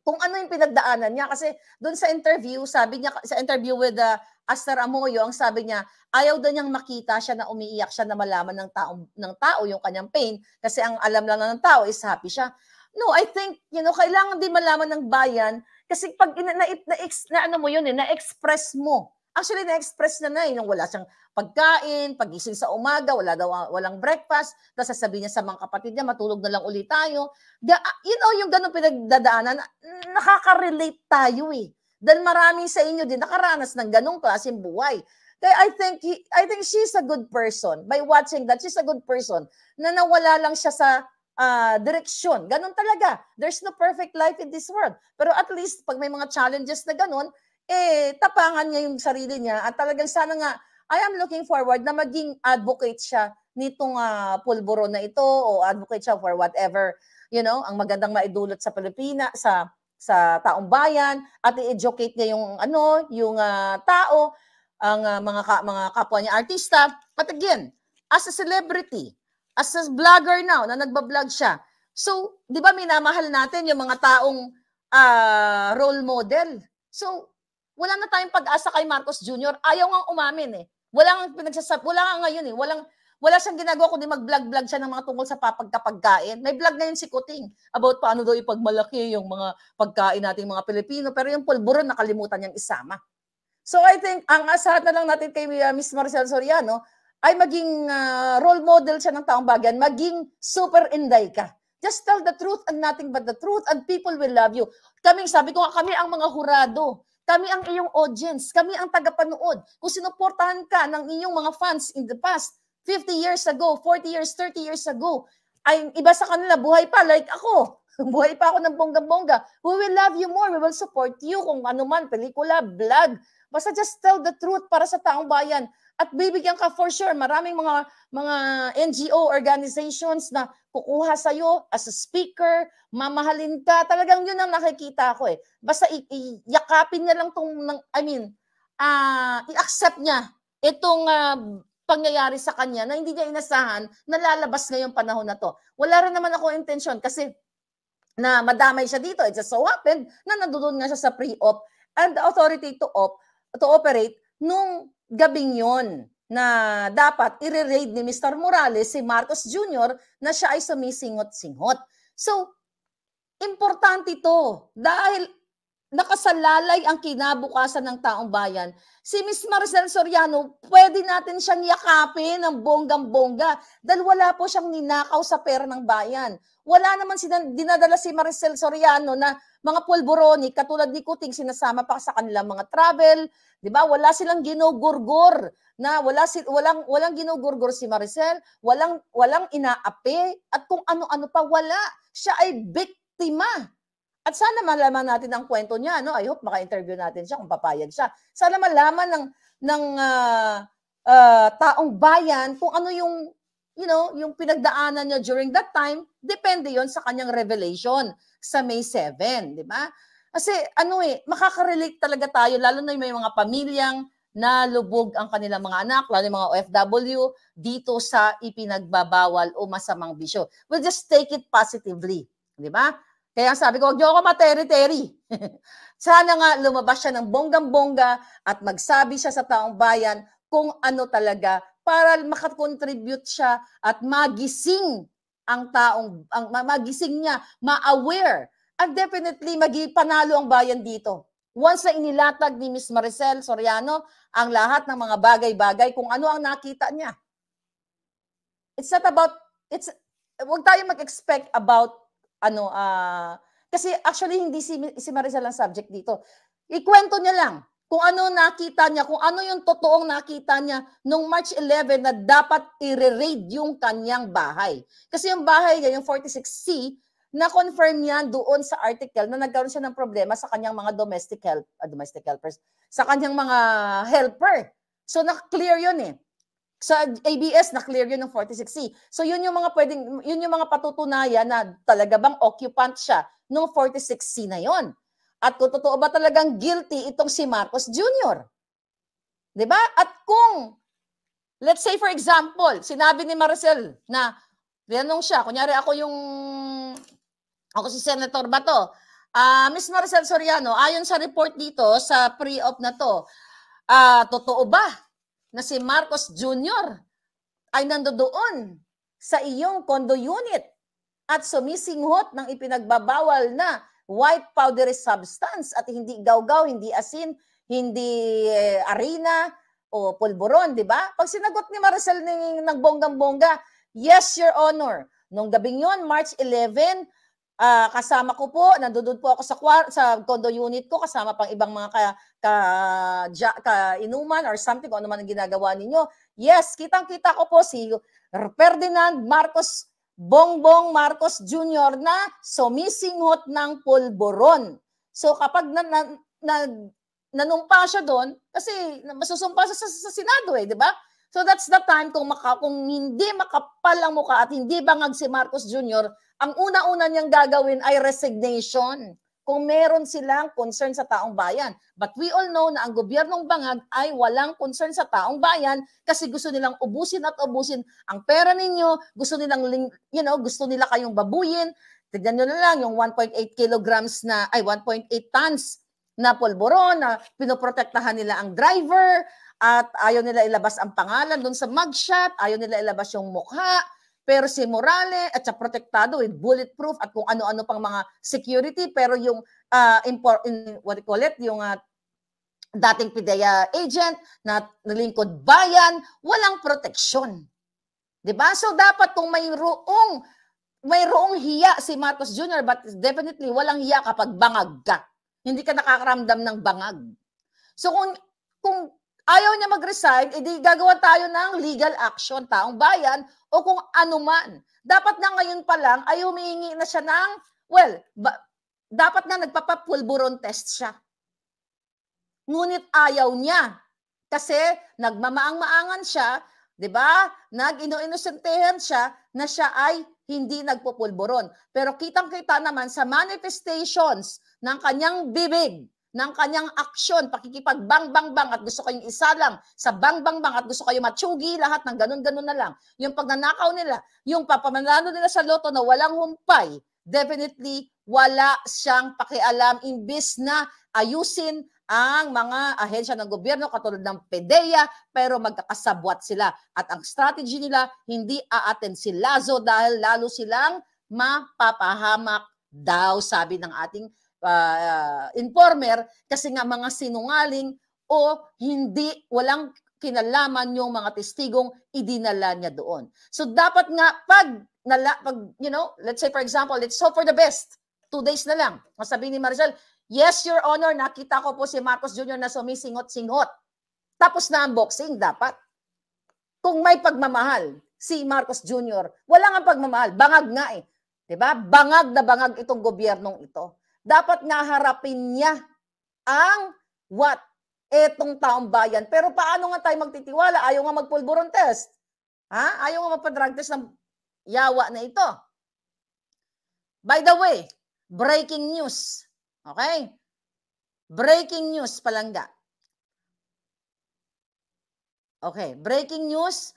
kung ano yung pinagdaanan niya. Kasi doon sa interview, sabi niya, sa interview with uh, Aster Amoyo, ang sabi niya, ayaw daw niyang makita siya na umiiyak siya na malaman ng tao, ng tao yung kanyang pain kasi ang alam lang ng tao is happy siya. No, I think, you know, kailangan din malaman ng bayan kasi pag na, na, na, na ano mo yun eh, na-express mo. Actually, na-express na na eh, nung wala siyang pagkain, pagising sa umaga, wala daw walang breakfast, tapos sasabihin niya sa mga kapatid niya, matulog na lang ulit tayo. Da, you know, yung ganun pinagdadaanan, nakaka-relate tayo eh. Dahil marami sa inyo din nakaranas ng ganong klaseng buhay. Kaya I think he, I think she's a good person. By watching that, she's a good person na nawala lang siya sa uh, direksyon. Ganon talaga. There's no perfect life in this world. Pero at least pag may mga challenges na ganon, eh tapangan niya yung sarili niya at talagang sana nga I am looking forward na maging advocate siya nitong uh, pulburo na ito o advocate siya for whatever, you know, ang magandang maidulot sa Pilipinas, sa sa taong bayan at i-educate niya yung ano, yung uh, tao, ang uh, mga ka, mga kapwa niya artista. But again, as a celebrity, as a vlogger now na nagba-vlog siya. So, 'di ba minamahal natin yung mga taong uh, role model. So, wala na tayong pag-asa kay Marcos Jr. Ayaw nga umamin eh. Walang pinagsasab wala nga ngayon eh. Walang wala siyang ginagawa kundi mag-vlog-vlog siya ng mga tungkol sa papagkapagkain. May vlog ngayon si Kuting about paano daw ipagmalaki yung mga pagkain nating mga Pilipino. Pero yung pulburon, nakalimutan niyang isama. So I think, ang asahan na lang natin kay uh, Miss Marcel Soriano, ay maging uh, role model siya ng taong bagan, maging super inday ka. Just tell the truth and nothing but the truth and people will love you. Kami, sabi ko nga, kami ang mga hurado. Kami ang iyong audience. Kami ang tagapanood. Kung sinuportahan ka ng inyong mga fans in the past, 50 years ago, 40 years, 30 years ago, ay iba sa kanila, buhay pa, like ako. [laughs] buhay pa ako ng bongga-bongga. We will love you more. We will support you kung ano man, pelikula, vlog. Basta just tell the truth para sa taong bayan. At bibigyan ka for sure. Maraming mga mga NGO organizations na kukuha sa iyo as a speaker, mamahalin ka. Talagang yun ang nakikita ko eh. Basta iyakapin niya lang tong, I mean, uh, i-accept niya itong uh, pangyayari sa kanya na hindi niya inasahan na lalabas ngayong panahon na to. Wala rin naman ako intention kasi na madamay siya dito. It just so happened na nandoon nga siya sa pre-op and the authority to op to operate nung gabing yon na dapat i-raid ni Mr. Morales si Marcos Jr. na siya ay sumisingot-singot. So, importante ito dahil nakasalalay ang kinabukasan ng taong bayan. Si Miss Marcel Soriano, pwede natin siyang yakapin ng bonggang-bongga dahil wala po siyang ninakaw sa pera ng bayan. Wala naman sinan, dinadala si Marcel Soriano na mga pulboroni katulad ni Kuting sinasama pa sa kanilang mga travel, 'di ba? Wala silang ginugurgur na wala si walang walang ginugurgur si Maricel, walang walang inaapi at kung ano-ano pa wala. Siya ay biktima at sana malaman natin ang kwento niya, no? I hope maka-interview natin siya kung papayag siya. Sana malaman ng ng uh, uh, taong bayan kung ano yung you know, yung pinagdaanan niya during that time, depende 'yon sa kanyang revelation sa May 7, di ba? Kasi ano eh, makaka-relate talaga tayo lalo na yung may mga pamilyang nalubog ang kanilang mga anak, lalo yung mga OFW, dito sa ipinagbabawal o masamang bisyo. We'll just take it positively. Di ba? Kaya sabi ko, huwag niyo ako materi-teri. [laughs] Sana nga lumabas siya ng bonggang-bongga at magsabi siya sa taong bayan kung ano talaga para makakontribute siya at magising ang taong, ang magising niya, ma-aware. And definitely, magipanalo ang bayan dito. Once na inilatag ni Miss Maricel Soriano ang lahat ng mga bagay-bagay kung ano ang nakita niya. It's not about, it's, huwag tayo mag-expect about, ano, uh, kasi actually hindi si, si Maricel ang subject dito. Ikwento niya lang kung ano nakita niya, kung ano yung totoong nakita niya nung March 11 na dapat i-raid yung kanyang bahay. Kasi yung bahay niya, yung 46C, na-confirm niya doon sa article na nagkaroon siya ng problema sa kanyang mga domestic help, uh, domestic helpers, sa kanyang mga helper. So na-clear yun eh. Sa ABS na-clear yun ng 46C. So yun yung mga pwedeng yun yung mga patutunayan na talaga bang occupant siya ng 46C na yon. At kung totoo ba talagang guilty itong si Marcos Jr. 'Di ba? At kung let's say for example, sinabi ni Marcel na tinanong siya, kunyari ako yung ako si Senator Bato. Uh, Miss Maricel Soriano, ayon sa report dito sa pre-op na to, uh, totoo ba na si Marcos Jr. ay nandoon sa iyong condo unit at sumisinghot ng ipinagbabawal na white powdery substance at hindi gawgaw, hindi asin, hindi eh, arena o pulburon, di ba? Pag sinagot ni Maricel ng, ng bonggang-bongga, yes, Your Honor. Nung gabing yon March 11, uh, kasama ko po, nandoon po ako sa sa condo unit ko kasama pang ibang mga ka, ka, ja, ka inuman or something kung ano man ang ginagawa ninyo. Yes, kitang-kita ko po si Ferdinand Marcos Bongbong Marcos Jr. na sumisinghot ng pulboron. So kapag na, na, na, nanumpa siya doon, kasi masusumpa siya sa, sa Senado eh, di ba? So that's the time kung, maka, kung hindi makapal ang mukha at hindi bangag si Marcos Jr., ang una-una niyang gagawin ay resignation kung meron silang concern sa taong bayan. But we all know na ang gobyernong bangag ay walang concern sa taong bayan kasi gusto nilang ubusin at ubusin ang pera ninyo, gusto nilang, you know, gusto nila kayong babuyin. Tignan nyo na lang yung 1.8 kilograms na, ay 1.8 tons na polboron na pinoprotektahan nila ang driver at ayaw nila ilabas ang pangalan doon sa mugshot, ayaw nila ilabas yung mukha, pero si Morale at sa protektado with bulletproof at kung ano-ano pang mga security pero yung uh, import, in, what you call it, yung uh, dating PIDEA agent na nalingkod bayan, walang proteksyon. 'Di ba? So dapat kung mayroong mayroong hiya si Marcos Jr. but definitely walang hiya kapag bangag ka. Hindi ka nakakaramdam ng bangag. So kung kung ayaw niya mag-resign, edi gagawa tayo ng legal action, taong bayan, o kung ano man. Dapat na ngayon pa lang ay humihingi na siya ng, well, ba, dapat na nagpapapulburon test siya. Ngunit ayaw niya. Kasi nagmamaang-maangan siya, 'di ba? Nag-ino-inosentehan siya na siya ay hindi nagpupulburon. Pero kitang-kita naman sa manifestations ng kanyang bibig ng kanyang aksyon, pakikipag bang bang bang at gusto kayong isa lang sa bang bang bang at gusto kayo matsugi lahat ng ganun-ganun na lang. Yung pagnanakaw nila, yung papamanano nila sa loto na walang humpay, definitely wala siyang pakialam imbis na ayusin ang mga ahensya ng gobyerno katulad ng PDEA pero magkakasabwat sila. At ang strategy nila, hindi aaten si Lazo dahil lalo silang mapapahamak daw sabi ng ating uh, informer kasi nga mga sinungaling o hindi walang kinalaman yung mga testigong idinala niya doon. So dapat nga pag nala, pag you know, let's say for example, let's hope for the best. Two days na lang. Masabi ni Marcel, yes, your honor, nakita ko po si Marcos Jr. na sumisingot-singot. Tapos na ang boxing dapat. Kung may pagmamahal si Marcos Jr., wala nga pagmamahal, bangag nga eh. 'Di ba? Bangag na bangag itong gobyernong ito dapat nga harapin niya ang what? Etong taong bayan. Pero paano nga tayo magtitiwala? Ayaw nga magpulburon test. Ha? Ayaw nga magpa-drug test ng yawa na ito. By the way, breaking news. Okay? Breaking news, palangga. Okay, breaking news.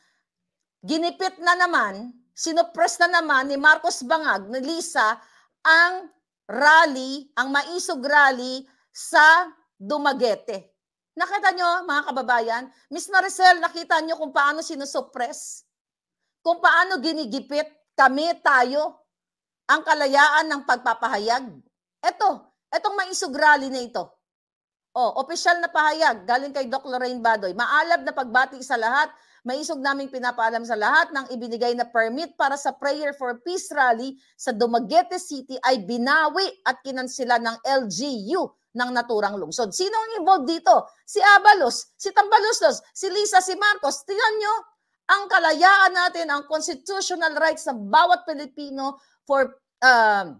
Ginipit na naman, sinuppress na naman ni Marcos Bangag, ni Lisa, ang rally, ang maisog rally sa Dumaguete. Nakita nyo, mga kababayan? Miss Maricel, nakita nyo kung paano sinusuppress? Kung paano ginigipit kami, tayo, ang kalayaan ng pagpapahayag. Ito, etong maisog rally na ito. Oh, opisyal na pahayag galing kay Doc Lorraine Badoy. Maalab na pagbati sa lahat. Maisog naming pinapaalam sa lahat ng ibinigay na permit para sa Prayer for Peace rally sa Dumaguete City ay binawi at kinansila ng LGU ng naturang lungsod. Sino ang involved dito? Si Abalos, si Tambaluslos, si Lisa, si Marcos. Tingnan nyo, ang kalayaan natin, ang constitutional rights ng bawat Pilipino for um,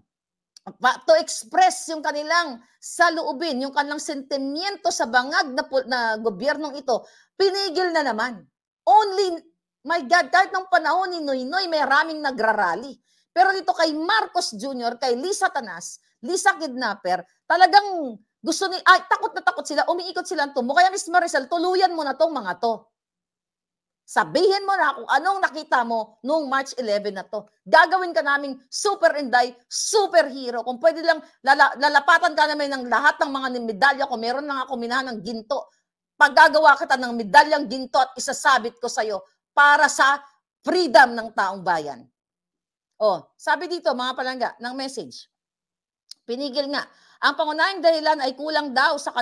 to express yung kanilang saloobin, yung kanilang sentimiento sa bangag na, na gobyernong ito, pinigil na naman. Only, my God, kahit ng panahon ni Noynoy, may raming nagrarally. Pero dito kay Marcos Jr., kay Lisa Tanas, Lisa Kidnapper, talagang gusto ni, ay, takot na takot sila, umiikot sila ang tumbo. Kaya Miss Maricel, tuluyan mo na tong mga to. Sabihin mo na kung anong nakita mo noong March 11 na to. Gagawin ka naming super inday, superhero. Kung pwede lang, lala, lalapatan ka namin ng lahat ng mga medalya. Kung meron lang ako minahan ng ginto, paggagawa kita ng medalyang ginto at isasabit ko sa'yo para sa freedom ng taong bayan. Oh, sabi dito mga palangga ng message. Pinigil nga. Ang pangunahing dahilan ay kulang daw sa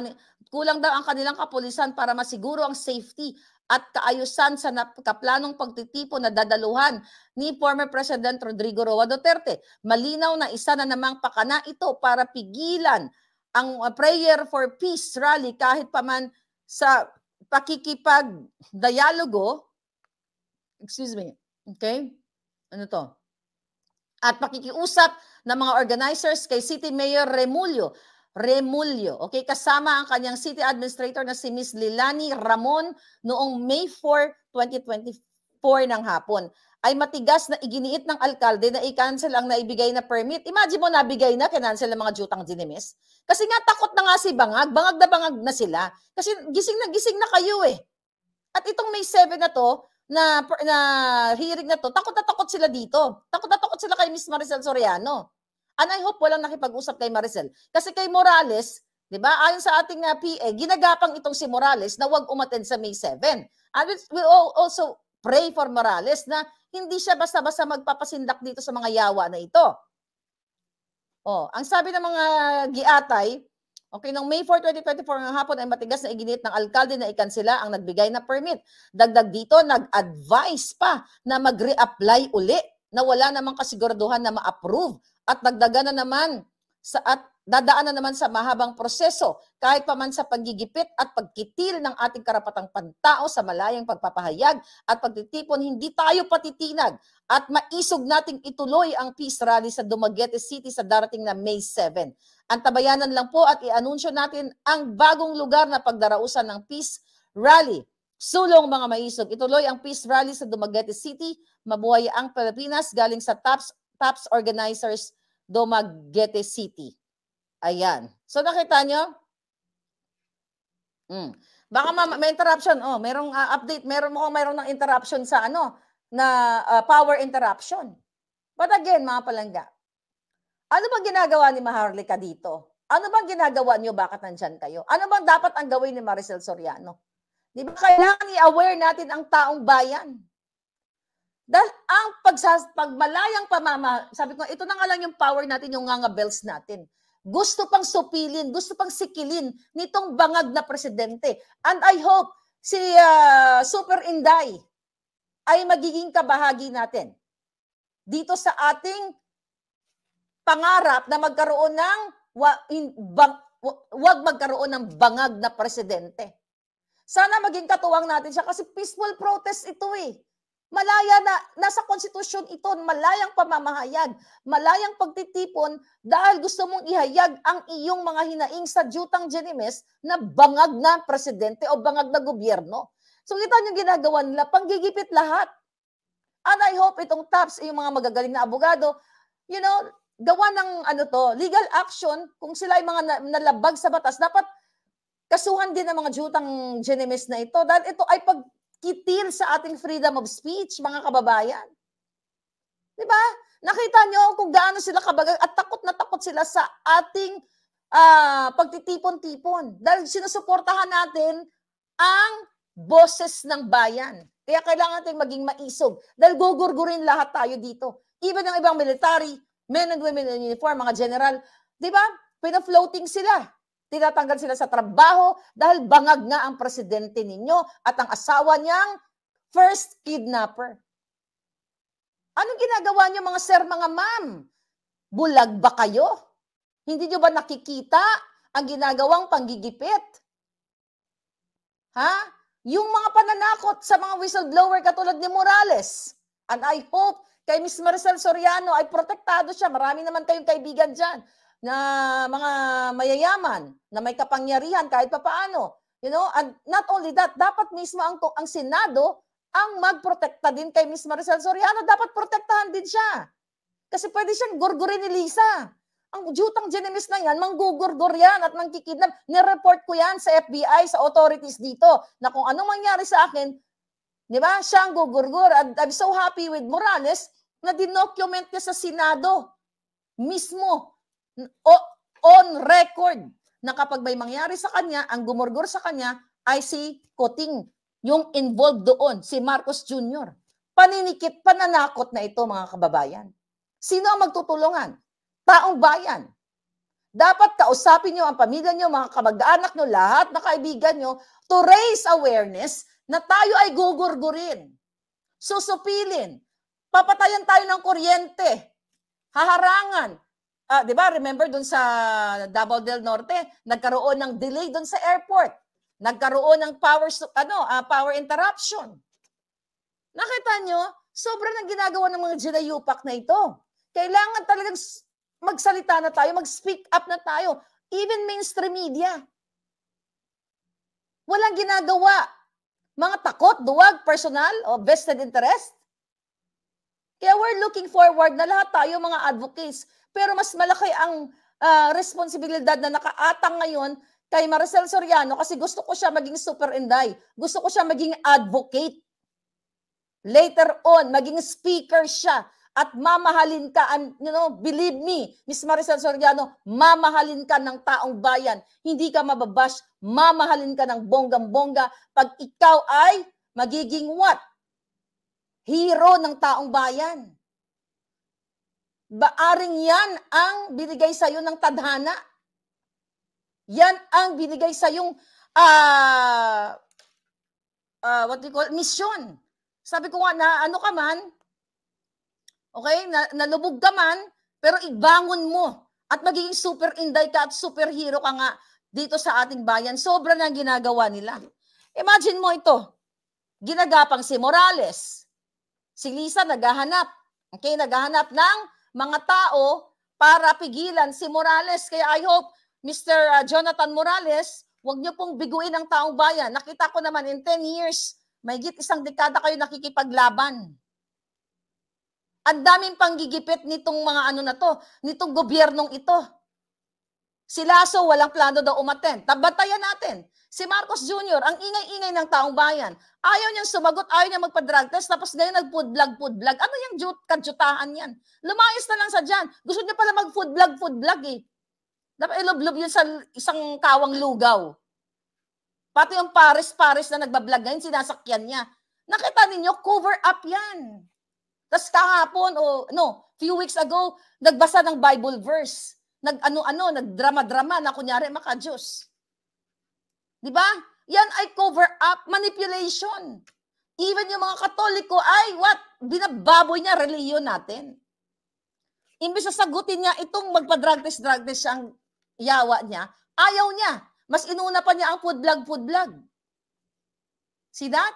kulang daw ang kanilang kapulisan para masiguro ang safety at kaayusan sa kaplanong pagtitipon na dadaluhan ni former President Rodrigo Roa Duterte. Malinaw na isa na namang pakana ito para pigilan ang uh, prayer for peace rally kahit paman sa pakikipag-dialogo, excuse me, okay? Ano to? At pakikiusap ng mga organizers kay City Mayor Remulyo Remulyo. Okay, kasama ang kanyang city administrator na si Miss Lilani Ramon noong May 4, 2024 ng hapon ay matigas na iginiit ng alkalde na i-cancel ang naibigay na permit. Imagine mo nabigay na, kinancel ng mga jutang dinimis. Kasi nga takot na nga si Bangag, bangag na bangag na sila. Kasi gising na gising na kayo eh. At itong May 7 na to, na, na hearing na to, takot na takot sila dito. Takot na takot sila kay Miss Maricel Soriano. And I hope walang nakipag-usap kay Maricel. Kasi kay Morales, di ba, ayon sa ating uh, ah, PA, ginagapang itong si Morales na wag umattend sa May 7. And we also pray for Morales na hindi siya basta-basta magpapasindak dito sa mga yawa na ito. Oh, ang sabi ng mga giatay, Okay, noong May 4, 2024 ng hapon ay matigas na iginit ng alkalde na ikansela ang nagbigay na permit. Dagdag dito, nag-advise pa na mag-reapply uli na wala namang kasiguraduhan na ma-approve at dagdagan na naman sa at dadaan na naman sa mahabang proseso kahit pa man sa paggigipit at pagkitil ng ating karapatang pantao sa malayang pagpapahayag at pagtitipon hindi tayo patitinag at maisog nating ituloy ang peace rally sa Dumaguete City sa darating na May 7. Antabayanan lang po at i-anunsyo natin ang bagong lugar na pagdarausan ng peace rally. Sulong mga maisog, ituloy ang peace rally sa Dumaguete City. Mabuhay ang Pilipinas galing sa TAPS TAPS organizers Dumaguete City. Ayan. So nakita nyo? Mm. Baka ma- may interruption. Oh, merong uh, update. Meron mo mayroong ng interruption sa ano na uh, power interruption. But again, mga palangga, ano bang ginagawa ni Maharlika dito? Ano bang ginagawa niyo? Bakit nandyan kayo? Ano bang dapat ang gawin ni Maricel Soriano? Di ba kailangan i-aware natin ang taong bayan? Dahil ang pagsas, pagmalayang pamama, sabi ko, ito na nga lang yung power natin, yung nga bells natin. Gusto pang supilin, gusto pang sikilin nitong bangag na presidente. And I hope si uh, Super Inday ay magiging kabahagi natin dito sa ating pangarap na magkaroon ng wa, in, bang, wag magkaroon ng bangag na presidente. Sana maging katuwang natin siya kasi peaceful protest ito eh. Malaya na, nasa konstitusyon ito, malayang pamamahayag, malayang pagtitipon dahil gusto mong ihayag ang iyong mga hinaing sa jutang Jenimes na bangag na presidente o bangag na gobyerno. So kita niyo ginagawa nila, panggigipit lahat. And I hope itong TAPS, yung mga magagaling na abogado, you know, gawa ng ano to, legal action, kung sila ay mga nalabag sa batas, dapat kasuhan din ng mga jutang Jenimes na ito dahil ito ay pag kitil sa ating freedom of speech, mga kababayan. Di ba? Nakita nyo kung gaano sila kabagal at takot na takot sila sa ating uh, pagtitipon-tipon. Dahil sinusuportahan natin ang boses ng bayan. Kaya kailangan natin maging maisog. Dahil gugurgurin lahat tayo dito. Even ang ibang military, men and women in uniform, mga general, di ba? Pina-floating sila. Tinatanggal sila sa trabaho dahil bangag nga ang presidente ninyo at ang asawa niyang first kidnapper. Anong ginagawa niyo mga sir, mga ma'am? Bulag ba kayo? Hindi niyo ba nakikita ang ginagawang panggigipit? Ha? Yung mga pananakot sa mga whistleblower katulad ni Morales. And I hope kay Miss Maricel Soriano ay protektado siya. Marami naman kayong kaibigan dyan na mga mayayaman, na may kapangyarihan kahit papaano. You know, and not only that, dapat mismo ang, ang Senado ang magprotekta din kay Miss Maricel Soriano. Dapat protektahan din siya. Kasi pwede siyang gurgurin ni Lisa. Ang jutang Genemis na yan, manggugurgur yan at mangkikidnap. Nireport ko yan sa FBI, sa authorities dito, na kung anong mangyari sa akin, di ba, siya ang gugurgur. And I'm so happy with Morales na dinocument niya sa Senado mismo on record na kapag may mangyari sa kanya, ang gumurgur sa kanya ay si Koting, yung involved doon, si Marcos Jr. Paninikit, pananakot na ito mga kababayan. Sino ang magtutulungan? Taong bayan. Dapat kausapin nyo ang pamilya nyo, mga kamag-anak nyo, lahat na kaibigan nyo to raise awareness na tayo ay gugurgurin. Susupilin. Papatayan tayo ng kuryente. Haharangan. Ah, 'di ba? Remember dun sa Davao del Norte, nagkaroon ng delay dun sa airport. Nagkaroon ng power ano, ah, power interruption. Nakita nyo, sobrang ang ginagawa ng mga ginayupak na ito. Kailangan talagang magsalita na tayo, mag-speak up na tayo. Even mainstream media. Walang ginagawa. Mga takot, duwag, personal, o vested interest. Kaya we're looking forward na lahat tayo mga advocates. Pero mas malaki ang ah, responsibilidad na nakaatang ngayon kay Maricel Soriano kasi gusto ko siya maging super inday. Gusto ko siya maging advocate. Later on, maging speaker siya at mamahalin ka, and, you know, believe me, Miss Maricel Soriano, mamahalin ka ng taong bayan. Hindi ka mababash, mamahalin ka ng bonggang-bongga pag ikaw ay magiging what? Hero ng taong bayan. Baaring yan ang binigay sa'yo ng tadhana. Yan ang binigay sa yung ah ah, what do you call mission. Sabi ko nga na ano ka man, okay, na, nalubog ka man, pero ibangon mo at magiging super inday ka at superhero ka nga dito sa ating bayan. Sobra na ginagawa nila. Imagine mo ito, ginagapang si Morales. Si Lisa naghahanap. Okay, naghahanap ng mga tao para pigilan si Morales. Kaya I hope Mr. uh, Jonathan Morales, huwag niyo pong biguin ang taong bayan. Nakita ko naman in 10 years, may git isang dekada kayo nakikipaglaban. Ang daming panggigipit nitong mga ano na to, nitong gobyernong ito. Si Lasso walang plano daw umaten. Tabantayan natin. Si Marcos Jr., ang ingay-ingay ng taong bayan. Ayaw niyang sumagot, ayaw niya magpa-drug test, tapos ngayon nag-food vlog, food vlog. Ano yung jut, kadyutahan yan? Lumayas na lang sa dyan. Gusto niya pala mag-food vlog, food vlog eh. Dapat ilob-lob yun sa isang kawang lugaw. Pati yung pares-pares na nagbablog ngayon, sinasakyan niya. Nakita ninyo, cover up yan. Tapos kahapon, o no, few weeks ago, nagbasa ng Bible verse. Nag-ano-ano, nagdrama-drama na kunyari maka-Diyos. Di ba? Yan ay cover up manipulation. Even yung mga katoliko ay what? Binababoy niya reliyon natin. Imbis na sagutin niya itong magpa-drug test, drug test siyang yawa niya, ayaw niya. Mas inuna pa niya ang food vlog, food vlog. See that?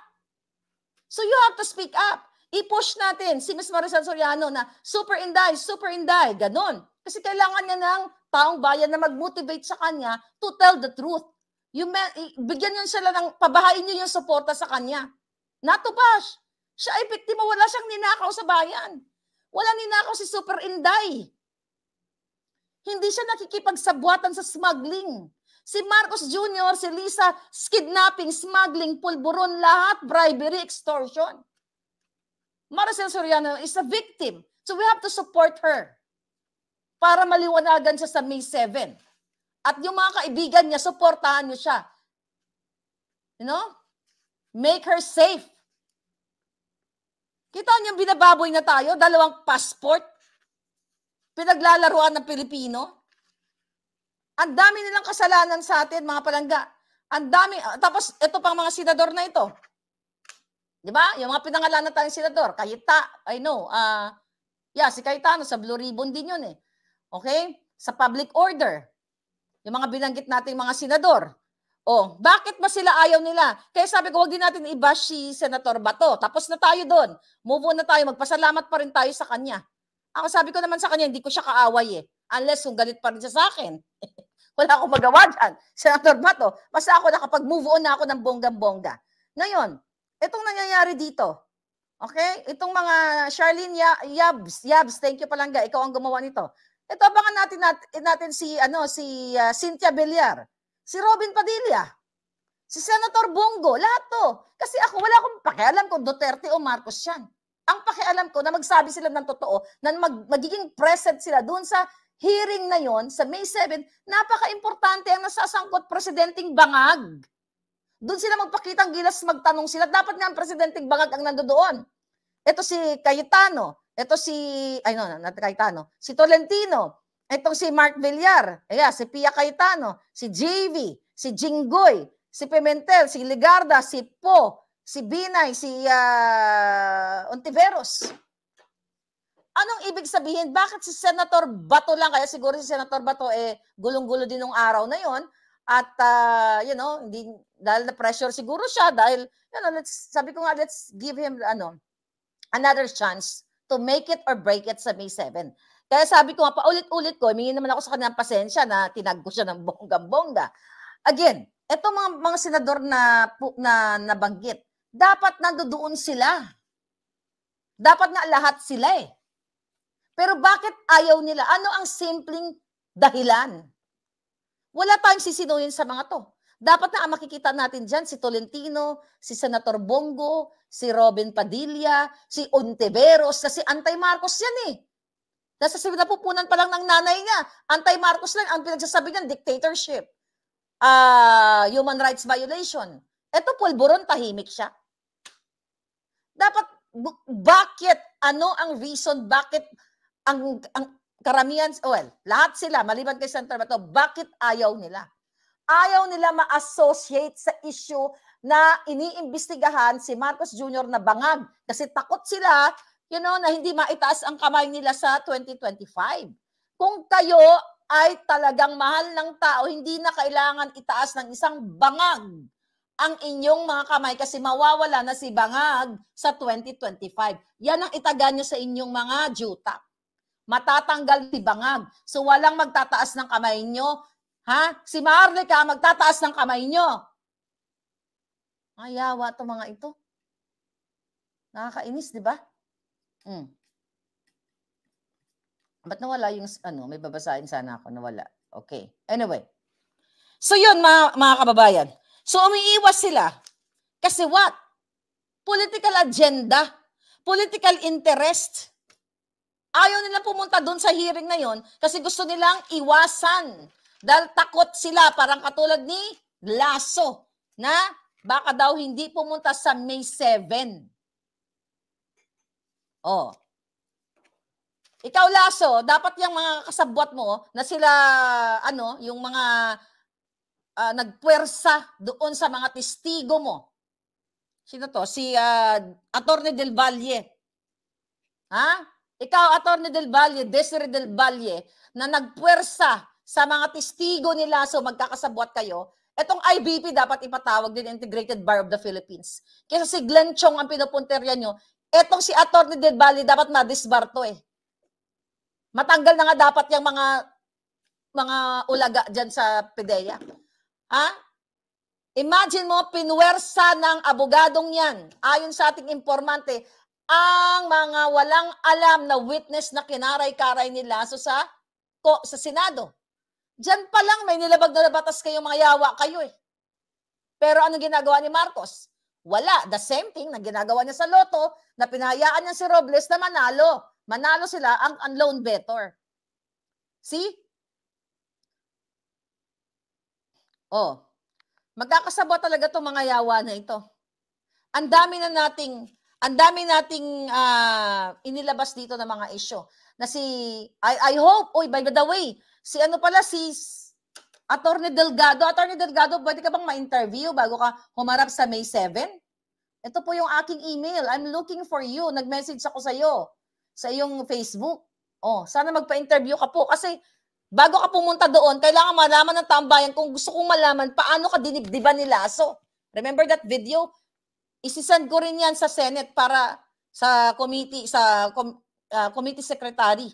So you have to speak up. I-push natin si Ms. Maricel Soriano na super inday, super inday, ganon. Kasi kailangan niya ng taong bayan na mag-motivate sa kanya to tell the truth. Yung, bigyan niyo sila ng, pabahain niyo yung suporta sa kanya. Not to bash. Siya ay biktima, wala siyang ninakaw sa bayan. Wala ninakaw si Super Inday. Hindi siya nakikipagsabwatan sa smuggling. Si Marcos Jr., si Lisa, kidnapping, smuggling, pulburon, lahat, bribery, extortion. Maricel Soriano is a victim. So we have to support her para maliwanagan siya sa May 7. At yung mga kaibigan niya, supportahan niyo siya. You know? Make her safe. Kita niyo binababoy na tayo, dalawang passport. Pinaglalaruan ng Pilipino. Ang dami nilang kasalanan sa atin, mga palangga. Ang dami, ah, tapos ito pang mga senador na ito. Di ba? Yung mga pinangalanan tayong senador, Kayita, I know, ah, yeah, si Cayetano sa Blue Ribbon din yun eh. Okay? Sa public order. Yung mga binanggit nating mga senador. Oh, bakit ba sila ayaw nila? Kaya sabi ko, wag din natin i-bash si Senator Bato. Tapos na tayo doon. Move on na tayo. Magpasalamat pa rin tayo sa kanya. Ako sabi ko naman sa kanya, hindi ko siya kaaway eh. Unless kung galit pa rin siya sa akin. [laughs] Wala akong magawa dyan. [laughs] Senator Bato, basta ako nakapag-move on na ako ng bonggang-bongga. Ngayon, itong nangyayari dito, okay? Itong mga Charlene Yabs, Yabs, thank you palangga, ikaw ang gumawa nito. Ito abangan natin natin, natin si ano si uh, Cynthia Villar si Robin Padilla, si Senator Bongo, lahat to. Kasi ako, wala akong pakialam kung Duterte o Marcos yan. Ang pakialam ko na magsabi sila ng totoo, na mag, magiging present sila doon sa hearing na yon sa May 7, napaka-importante ang nasasangkot presidenteng bangag. Doon sila magpakitang gilas, magtanong sila. Dapat nga ang presidenteng bangag ang nandoon. Ito si Cayetano, ito si, ay no, not Cayetano, si Tolentino, Itong si Mark Villar, ayan, si Pia Cayetano, si JV, si Jinggoy, si Pimentel, si Ligarda, si Po, si Binay, si uh, Ontiveros. Anong ibig sabihin? Bakit si Senator Bato lang? Kaya siguro si Senator Bato eh gulong-gulo din ng araw na yon at uh, you know, hindi dahil na pressure siguro siya dahil you know, let's sabi ko nga let's give him ano another chance to make it or break it sa May 7. Kaya sabi ko nga, paulit-ulit ko, humingi naman ako sa kanyang pasensya na tinag ko siya ng bonggang-bongga. Again, eto mga, mga senador na, na nabanggit, dapat nandoon sila. Dapat nga lahat sila eh. Pero bakit ayaw nila? Ano ang simpleng dahilan? Wala tayong sisinuhin sa mga to. Dapat na ang makikita natin dyan, si Tolentino, si Senator Bongo, si Robin Padilla, si Ontiveros, kasi anti-Marcos yan eh. Nasa napupunan pa lang ng nanay niya. Anti-Marcos lang. Ang pinagsasabi niyan, dictatorship. Uh, human rights violation. Ito, pulburon, tahimik siya. Dapat, bakit? Ano ang reason? Bakit ang, ang karamihan, well, lahat sila, maliban kay Senator Bato, bakit ayaw nila? Ayaw nila ma-associate sa issue na iniimbestigahan si Marcos Jr. na bangag kasi takot sila you know, na hindi maitaas ang kamay nila sa 2025. Kung kayo ay talagang mahal ng tao, hindi na kailangan itaas ng isang bangag ang inyong mga kamay kasi mawawala na si bangag sa 2025. Yan ang itaga nyo sa inyong mga juta. Matatanggal si bangag. So walang magtataas ng kamay nyo. Ha? Si Marlica magtataas ng kamay nyo. Ayawa to mga ito. Nakakainis, di ba? Hmm. Ba't nawala yung ano, may babasahin sana ako, nawala. Okay. Anyway. So yun, mga, mga kababayan. So umiiwas sila. Kasi what? Political agenda. Political interest. Ayaw nila pumunta doon sa hearing na yon kasi gusto nilang iwasan. Dahil takot sila, parang katulad ni Lasso, na baka daw hindi pumunta sa May 7. Oh. Ikaw Laso, dapat yung mga kasabwat mo na sila ano, yung mga uh, nagpuwersa doon sa mga testigo mo. Sino to? Si uh, Attorney Del Valle. Ha? Ikaw, Attorney Del Valle, Desiree Del Valle, na nagpuwersa sa mga testigo ni Lasso, magkakasabwat kayo, Etong IBP dapat ipatawag din Integrated Bar of the Philippines. Kesa si Glenn Chong ang pinupunterya nyo, Etong si Atty. Del Valle dapat ma-disbar to eh. Matanggal na nga dapat yung mga mga ulaga diyan sa PDEA. Ha? Imagine mo, pinwersa ng abogadong yan, ayon sa ating informante, ang mga walang alam na witness na kinaray-karay nila so sa, ko, sa Senado. Diyan pa lang may nilabag na batas kayo mga yawa kayo eh. Pero ano ginagawa ni Marcos? Wala. The same thing na ginagawa niya sa loto, na pinahayaan niya si Robles na manalo. Manalo sila ang, ang loan better. See? Oh. Magkakasabot talaga itong mga yawa na ito. Ang dami na nating ang dami nating uh, inilabas dito ng mga issue na si I, I hope, oy by the way, si ano pala si Attorney Delgado, Attorney Delgado, pwede ka bang ma-interview bago ka humarap sa May 7? Ito po yung aking email. I'm looking for you. Nag-message ako sa iyo sa iyong Facebook. Oh, sana magpa-interview ka po kasi bago ka pumunta doon, kailangan malaman ng tambayan kung gusto kong malaman paano ka dinibdiban ni Lasso. Remember that video? Isisend ko rin yan sa Senate para sa committee, sa uh, committee secretary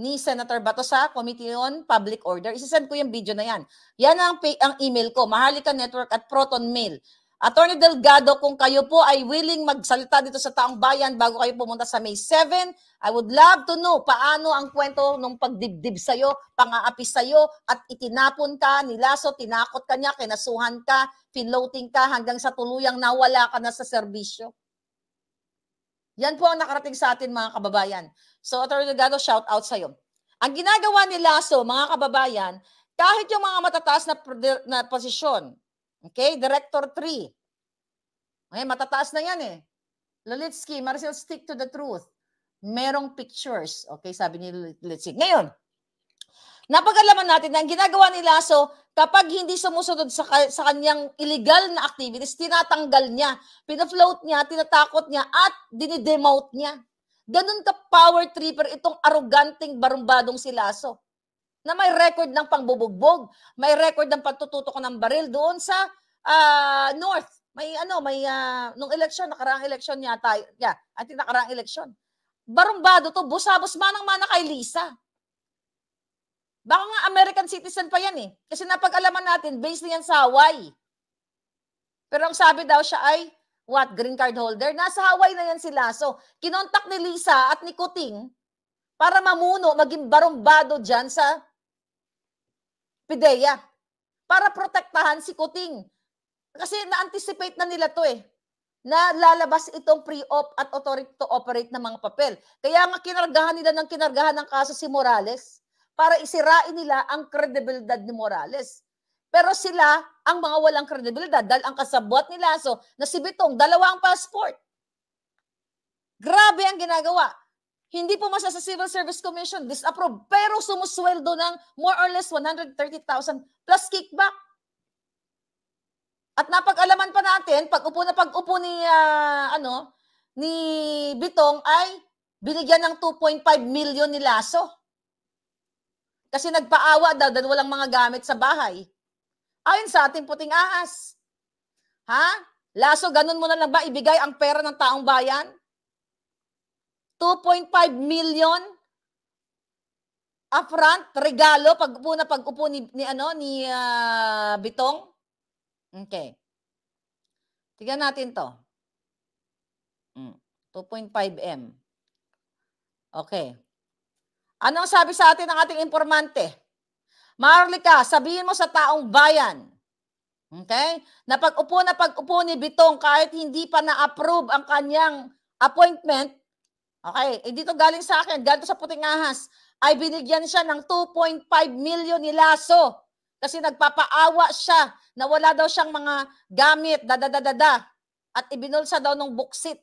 ni Senator Bato sa Committee on Public Order. Isisend ko yung video na yan. Yan ang, ang email ko, Maharlika Network at Proton Mail. Attorney Delgado, kung kayo po ay willing magsalita dito sa taong bayan bago kayo pumunta sa May 7, I would love to know paano ang kwento nung pagdibdib sa'yo, pang-aapi sa'yo, at itinapon ka, nilaso, tinakot ka niya, kinasuhan ka, finloating ka, hanggang sa tuluyang nawala ka na sa serbisyo. Yan po ang nakarating sa atin mga kababayan. So, Attorney Delgado, shout out sa'yo. Ang ginagawa ni Lasso, mga kababayan, kahit yung mga matataas na, na posisyon, Okay, Director 3. Okay, matataas na yan eh. Lolitsky, Marcel, stick to the truth. Merong pictures. Okay, sabi ni Lolitsky. Ngayon, napag-alaman natin na ang ginagawa ni Lasso, kapag hindi sumusunod sa, sa kanyang illegal na activities, tinatanggal niya, pinafloat niya, tinatakot niya, at dinidemote niya. Ganun ka power tripper itong aroganting barumbadong si Lasso na may record ng pangbubugbog, may record ng pagtututok ng baril doon sa uh, North. May ano, may uh, nung eleksyon, nakaraang eleksyon yata, yeah, at nakaraang eleksyon. Barumbado to, busabos manang mana kay Lisa. Baka nga American citizen pa yan eh. Kasi napag-alaman natin, based na yan sa Hawaii. Pero ang sabi daw siya ay, what, green card holder? Nasa Hawaii na yan sila. So, kinontak ni Lisa at ni Kuting para mamuno, maging barumbado dyan sa PIDEA para protektahan si Kuting. Kasi na-anticipate na nila to eh na lalabas itong pre-op at authority to operate ng mga papel. Kaya nga kinargahan nila ng kinargahan ng kaso si Morales para isirain nila ang kredibilidad ni Morales. Pero sila ang mga walang kredibilidad dahil ang kasabwat ni Lasso na si Bitong, dalawang passport. Grabe ang ginagawa. Hindi po masa sa Civil Service Commission, disapprove. Pero sumusweldo ng more or less 130,000 plus kickback. At napag-alaman pa natin, pag-upo na pag-upo ni, uh, ano, ni Bitong ay binigyan ng 2.5 million ni Lasso. Kasi nagpaawa daw dahil walang mga gamit sa bahay. Ayon sa ating puting ahas. Ha? Lasso, ganun mo na lang ba ibigay ang pera ng taong bayan? 2.5 million upfront regalo pag upo na pag upo ni, ni ano ni uh, Bitong. Okay. Tingnan natin 'to. Mm, 2.5 M. Okay. Anong sabi sa atin ng ating informante? Marlika, sabihin mo sa taong bayan. Okay? Na pag-upo na pag-upo ni Bitong kahit hindi pa na-approve ang kanyang appointment, Okay, eh dito galing sa akin, galing sa puting ahas, ay binigyan siya ng 2.5 million ni Lasso kasi nagpapaawa siya na wala daw siyang mga gamit, dadadadada, at ibinulsa daw ng buksit.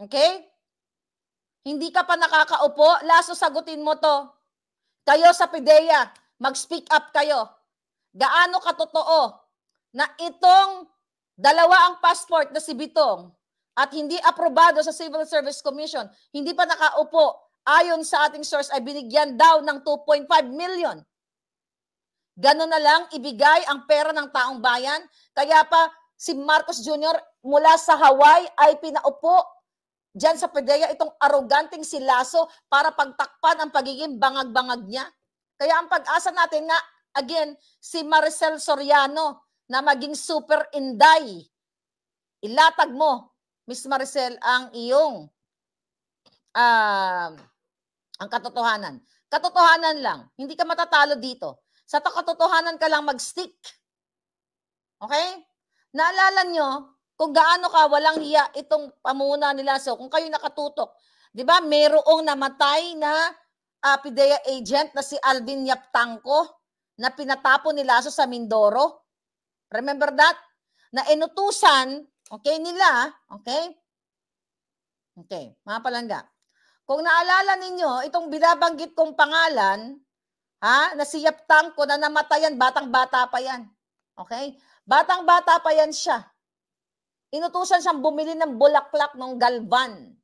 Okay? Hindi ka pa nakakaupo, Lasso sagutin mo to. Kayo sa PIDEA, mag-speak up kayo. Gaano katotoo na itong dalawa ang passport na si Bitong at hindi aprobado sa Civil Service Commission, hindi pa nakaupo, ayon sa ating source ay binigyan daw ng 2.5 million. Ganon na lang ibigay ang pera ng taong bayan. Kaya pa si Marcos Jr. mula sa Hawaii ay pinaupo dyan sa PDEA itong aroganting si Lasso para pagtakpan ang pagiging bangag-bangag niya. Kaya ang pag-asa natin nga, again, si Maricel Soriano na maging super inday. Ilatag mo Miss Maricel, ang iyong uh, ang katotohanan. Katotohanan lang. Hindi ka matatalo dito. Sa katotohanan ka lang mag-stick. Okay? Naalala nyo kung gaano ka walang hiya itong pamuna nila. So, kung kayo nakatutok, di ba, mayroong namatay na uh, PIDEA agent na si Alvin Yaptangko na pinatapon nila sa Mindoro. Remember that? Na inutusan Okay, nila, okay? Okay, mga palangga. Kung naalala ninyo, itong binabanggit kong pangalan, ha, na si Yap Tangko na namatayan, batang-bata pa yan. Okay? Batang-bata pa yan siya. Inutusan siyang bumili ng bulaklak ng Galvan.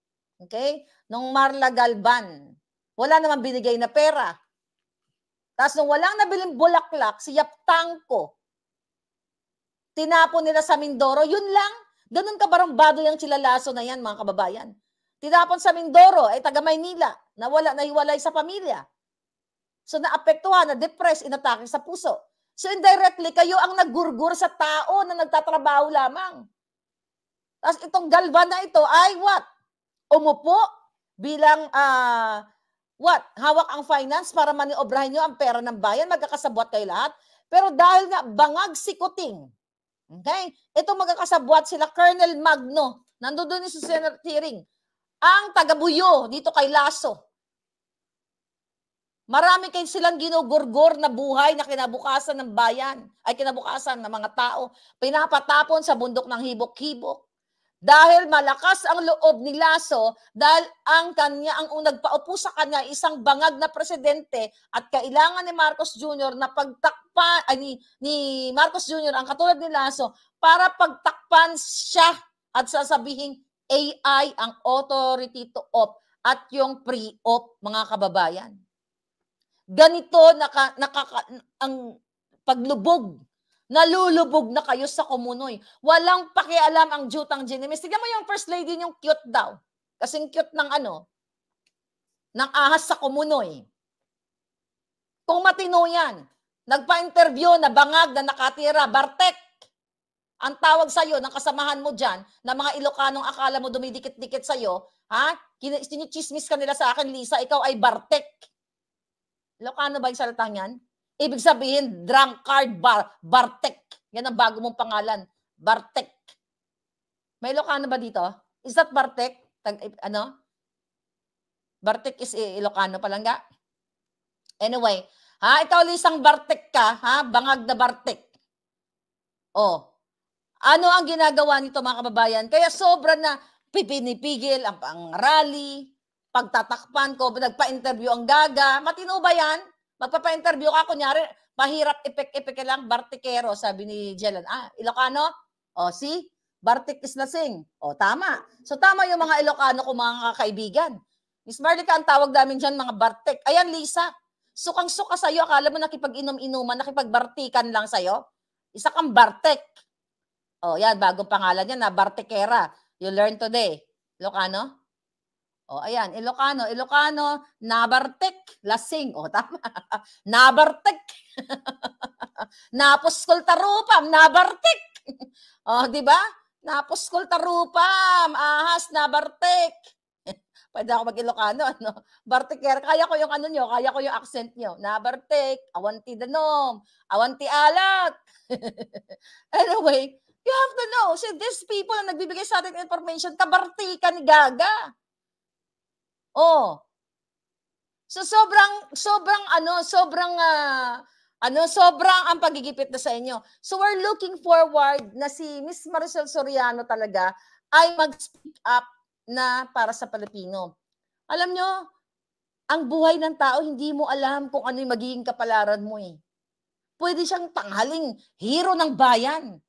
Okay? Nung Marla Galvan. Wala naman binigay na pera. Tapos nung walang nabiling bulaklak, si Yap Tangko, tinapon nila sa Mindoro, yun lang. Ganun kabarambado yung chilalaso na yan, mga kababayan. Tinapon sa Mindoro, ay taga Maynila, nawala, nahiwalay sa pamilya. So naapektuhan, na-depress, inatake sa puso. So indirectly, kayo ang naggurgur sa tao na nagtatrabaho lamang. Tapos itong galvan na ito ay what? Umupo bilang uh, what? Hawak ang finance para maniobrahin nyo ang pera ng bayan, magkakasabwat kayo lahat. Pero dahil nga bangag si Kuting, okay? Ito magkakasabwat sila Colonel Magno, nandoon sa Senate hearing, ang tagabuyo dito kay Lasso. Marami kayo silang ginugurgor na buhay na kinabukasan ng bayan, ay kinabukasan ng mga tao, pinapatapon sa bundok ng hibok-hibok. Dahil malakas ang loob ni Lasso, dahil ang kanya ang nagpaupo sa kanya isang bangag na presidente at kailangan ni Marcos Jr. na pagtakpan ay, ni, ni Marcos Jr. ang katulad ni Lasso para pagtakpan siya at sasabihin AI ang authority to op at yung pre-op mga kababayan. Ganito naka, nakaka, ang paglubog Nalulubog na kayo sa kumunoy. Walang pakialam ang jutang Ginimis. Tignan mo yung first lady yung cute daw. Kasing cute ng ano, ng ahas sa kumunoy. Kung matino yan, nagpa-interview na bangag na nakatira, Bartek, ang tawag sa'yo ng kasamahan mo dyan, na mga Ilocanong akala mo dumidikit-dikit sa'yo, ha? Sinichismis ka nila sa akin, Lisa, ikaw ay Bartek. Ilocano ba yung salitang yan? Ibig sabihin, drunkard bar, Bartek. Yan ang bago mong pangalan. Bartek. May Ilocano ba dito? Is that Bartek? Tag, eh, ano? Bartek is eh, Ilocano palangga? Anyway, ha, ikaw lisang Bartek ka, ha? Bangag na Bartek. Oh. Ano ang ginagawa nito mga kababayan? Kaya sobra na pipinipigil ang, ang rally, pagtatakpan ko, nagpa-interview ang gaga. Matino ba yan? Magpapa-interview ka, kunyari, mahirap ipek-ipek lang, Bartikero, sabi ni Jelan. Ah, Ilocano? O, si Bartik is lasing. O, tama. So, tama yung mga Ilocano ko, mga kaibigan. Miss Marlica, ang tawag namin dyan, mga Bartik. Ayan, Lisa. Sukang-suka sa'yo. Akala mo nakipag-inom-inuman, nakipag-bartikan lang sa'yo. Isa kang Bartek. O, yan, bagong pangalan yan, na Bartikera. You learn today. Ilocano? O, ayan, Ilocano, Ilocano, Nabartek, Lasing. O, tama. [laughs] Nabartek. [laughs] Napuskol tarupam, Nabartek. o, di ba? Napuskol tarupam, ahas, Nabartek. [laughs] Pwede ako mag-Ilocano, ano? Barteker, kaya ko yung ano nyo, kaya ko yung accent nyo. Nabartek, awanti danom, awanti alak. anyway, you have to know, see, these people na nagbibigay sa atin information, kabartikan gaga. Oh. So sobrang sobrang ano, sobrang uh, ano, sobrang ang pagigipit na sa inyo. So we're looking forward na si Miss Maricel Soriano talaga ay mag-speak up na para sa Pilipino. Alam nyo, ang buhay ng tao, hindi mo alam kung ano yung magiging kapalaran mo eh. Pwede siyang tanghaling hero ng bayan.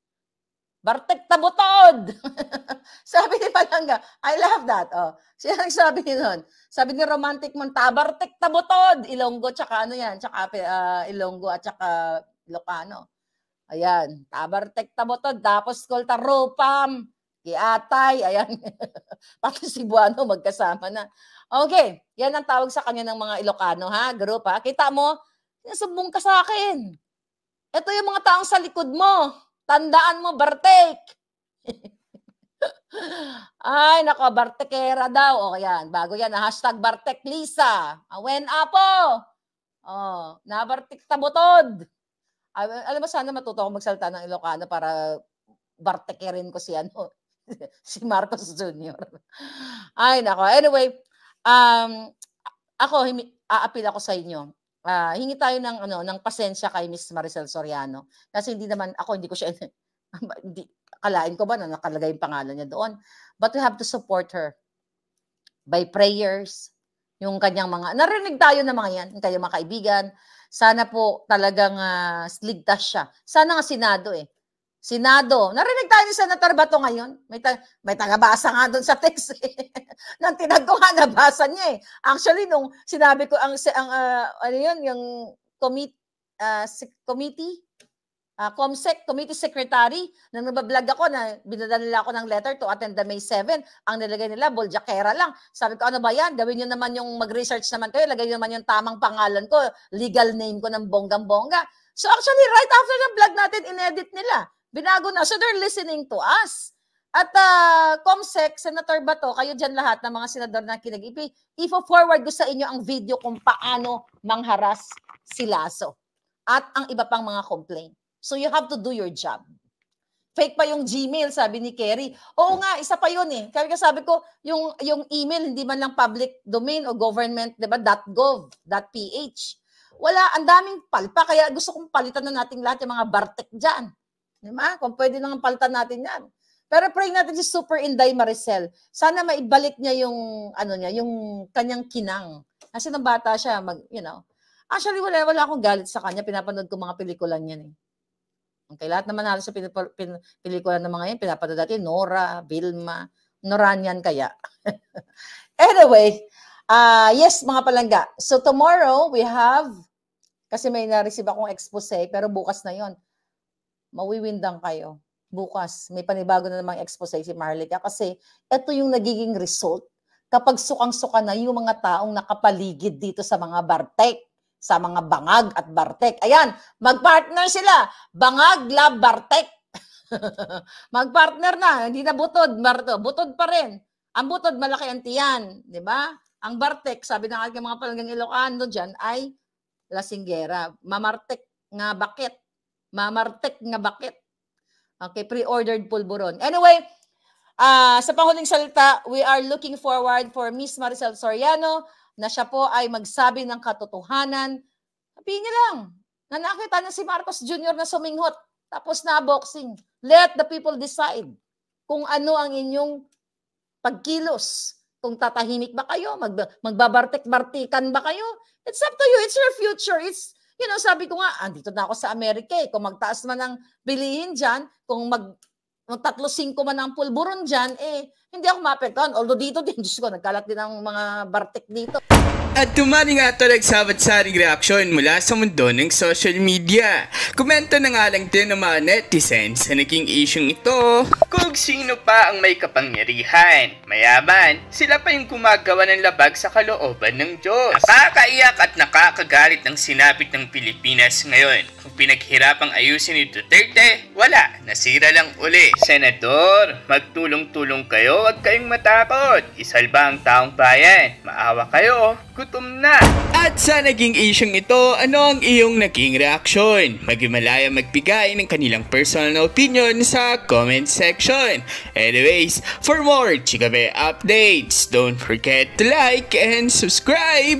Bartek tabutod! [laughs] sabi ni Palanga, I love that. Oh. Siya nagsabi ni nun. Sabi ni Romantic Monta, Bartek tabutod! Ilonggo, tsaka ano yan, tsaka uh, Ilonggo at tsaka Ilocano. Ayan, tabartek tabutod. Tapos kolta ropam, kiatay, ayan. [laughs] Pati si Buano magkasama na. Okay, yan ang tawag sa kanya ng mga Ilocano, ha? Group, ha? Kita mo, sinasubong ka sa akin. Ito yung mga taong sa likod mo. Tandaan mo, Bartek. [laughs] Ay, nako, Bartekera daw. O, yan. Bago yan, hashtag Bartek Lisa. Awen apo. Oh, nabartik tabutod. Ay, alam mo, sana matuto ako magsalta ng Ilocano para Bartekerin ko si ano, [laughs] si Marcos Jr. Ay, nako. Anyway, um, ako, aapil ako sa inyo uh, hingi tayo ng ano ng pasensya kay Miss Maricel Soriano kasi hindi naman ako hindi ko siya [laughs] Hindi, akalain ko ba na nakalagay yung pangalan niya doon? But we have to support her by prayers, yung kanyang mga, narinig tayo ng mga yan, yung kanyang mga kaibigan. Sana po talagang uh, ligtas siya. Sana nga Senado eh. Senado. Narinig tayo ni Senator Bato ngayon. May, ta- may tagabasa nga doon sa text. Eh. [laughs] Nang tinag nabasa niya eh. Actually, nung sinabi ko, ang, ang uh, ano yun, yung commit, uh, committee, uh, COMSEC Committee Secretary, nang nabablog ako na binadala nila ako ng letter to attend the May 7, ang nilagay nila, Boljakera lang. Sabi ko, ano ba yan? Gawin nyo naman yung mag-research naman kayo, lagay nyo naman yung tamang pangalan ko, legal name ko ng bonggang-bongga. So actually, right after the vlog natin, inedit nila. Binago na. So they're listening to us. At uh, COMSEC, Senator Bato, kayo dyan lahat ng mga senador na kinag i-forward ko sa inyo ang video kung paano mangharas si Lasso at ang iba pang mga complaint. So you have to do your job. Fake pa yung Gmail, sabi ni Kerry. Oo nga, isa pa yun eh. Kaya sabi ko, yung, yung email, hindi man lang public domain o government, di ba, .gov, .ph. Wala, ang daming palpa. Kaya gusto kong palitan na natin lahat yung mga bartek dyan. Di ba? Kung pwede nang palitan natin yan. Pero pray natin si Super Inday Maricel. Sana maibalik niya yung, ano niya, yung kanyang kinang. Kasi nang bata siya, mag, you know. Actually, wala, wala akong galit sa kanya. Pinapanood ko mga pelikula niya eh. Okay, lahat naman halos sa pin, pin, pelikula ng mga yan, pinapanood natin, Nora, Vilma, Noranian kaya. [laughs] anyway, uh, yes mga palangga. So tomorrow we have, kasi may na-receive akong expose, pero bukas na yon mawiwindang kayo. Bukas, may panibago na namang expose si Marlica kasi ito yung nagiging result kapag sukang-suka na yung mga taong nakapaligid dito sa mga bartek sa mga bangag at bartek. Ayan, magpartner sila. Bangag, lab, bartek. [laughs] magpartner na, hindi na butod, barto. Butod pa rin. Ang butod, malaki ang tiyan. Di ba? Ang bartek, sabi ng aking mga palanggang Ilocano dyan, ay lasinggera. Mamartek nga bakit. Mamartek nga bakit. Okay, pre-ordered pulburon. Anyway, uh, sa panghuling salita, we are looking forward for Miss Maricel Soriano na siya po ay magsabi ng katotohanan. Sabihin niya lang, na nakita niya si Marcos Jr. na suminghot, tapos na boxing. Let the people decide kung ano ang inyong pagkilos. Kung tatahimik ba kayo, mag, magbabartik-bartikan ba kayo, it's up to you. It's your future. It's, you know, sabi ko nga, andito na ako sa Amerika eh. Kung magtaas man ang bilihin dyan, kung mag, tatlo singko man ang pulburon dyan, eh, hindi ako maapektuhan. Although dito din, [laughs] Diyos ko, nagkalat din ang mga bartek dito. At tumari nga ito nagsabat-saring reaksyon mula sa mundo ng social media. Komento na nga lang din ng mga netizens sa naging isyong ito. Kung sino pa ang may kapangyarihan, mayaman, sila pa yung gumagawa ng labag sa kalooban ng Diyos. Nakakaiyak at nakakagalit ng sinapit ng Pilipinas ngayon. Kung pinaghirapang ayusin ni Duterte, wala, nasira lang uli. Senador, magtulong-tulong kayo, huwag kayong matakot. Isalba ang taong bayan. Maawa kayo, gutom na. At sa naging isyong ito, ano ang iyong naging reaksyon? Maghimalaya magbigay ng kanilang personal na opinion sa comment section. Anyways, for more Chikabe updates, don't forget to like and subscribe!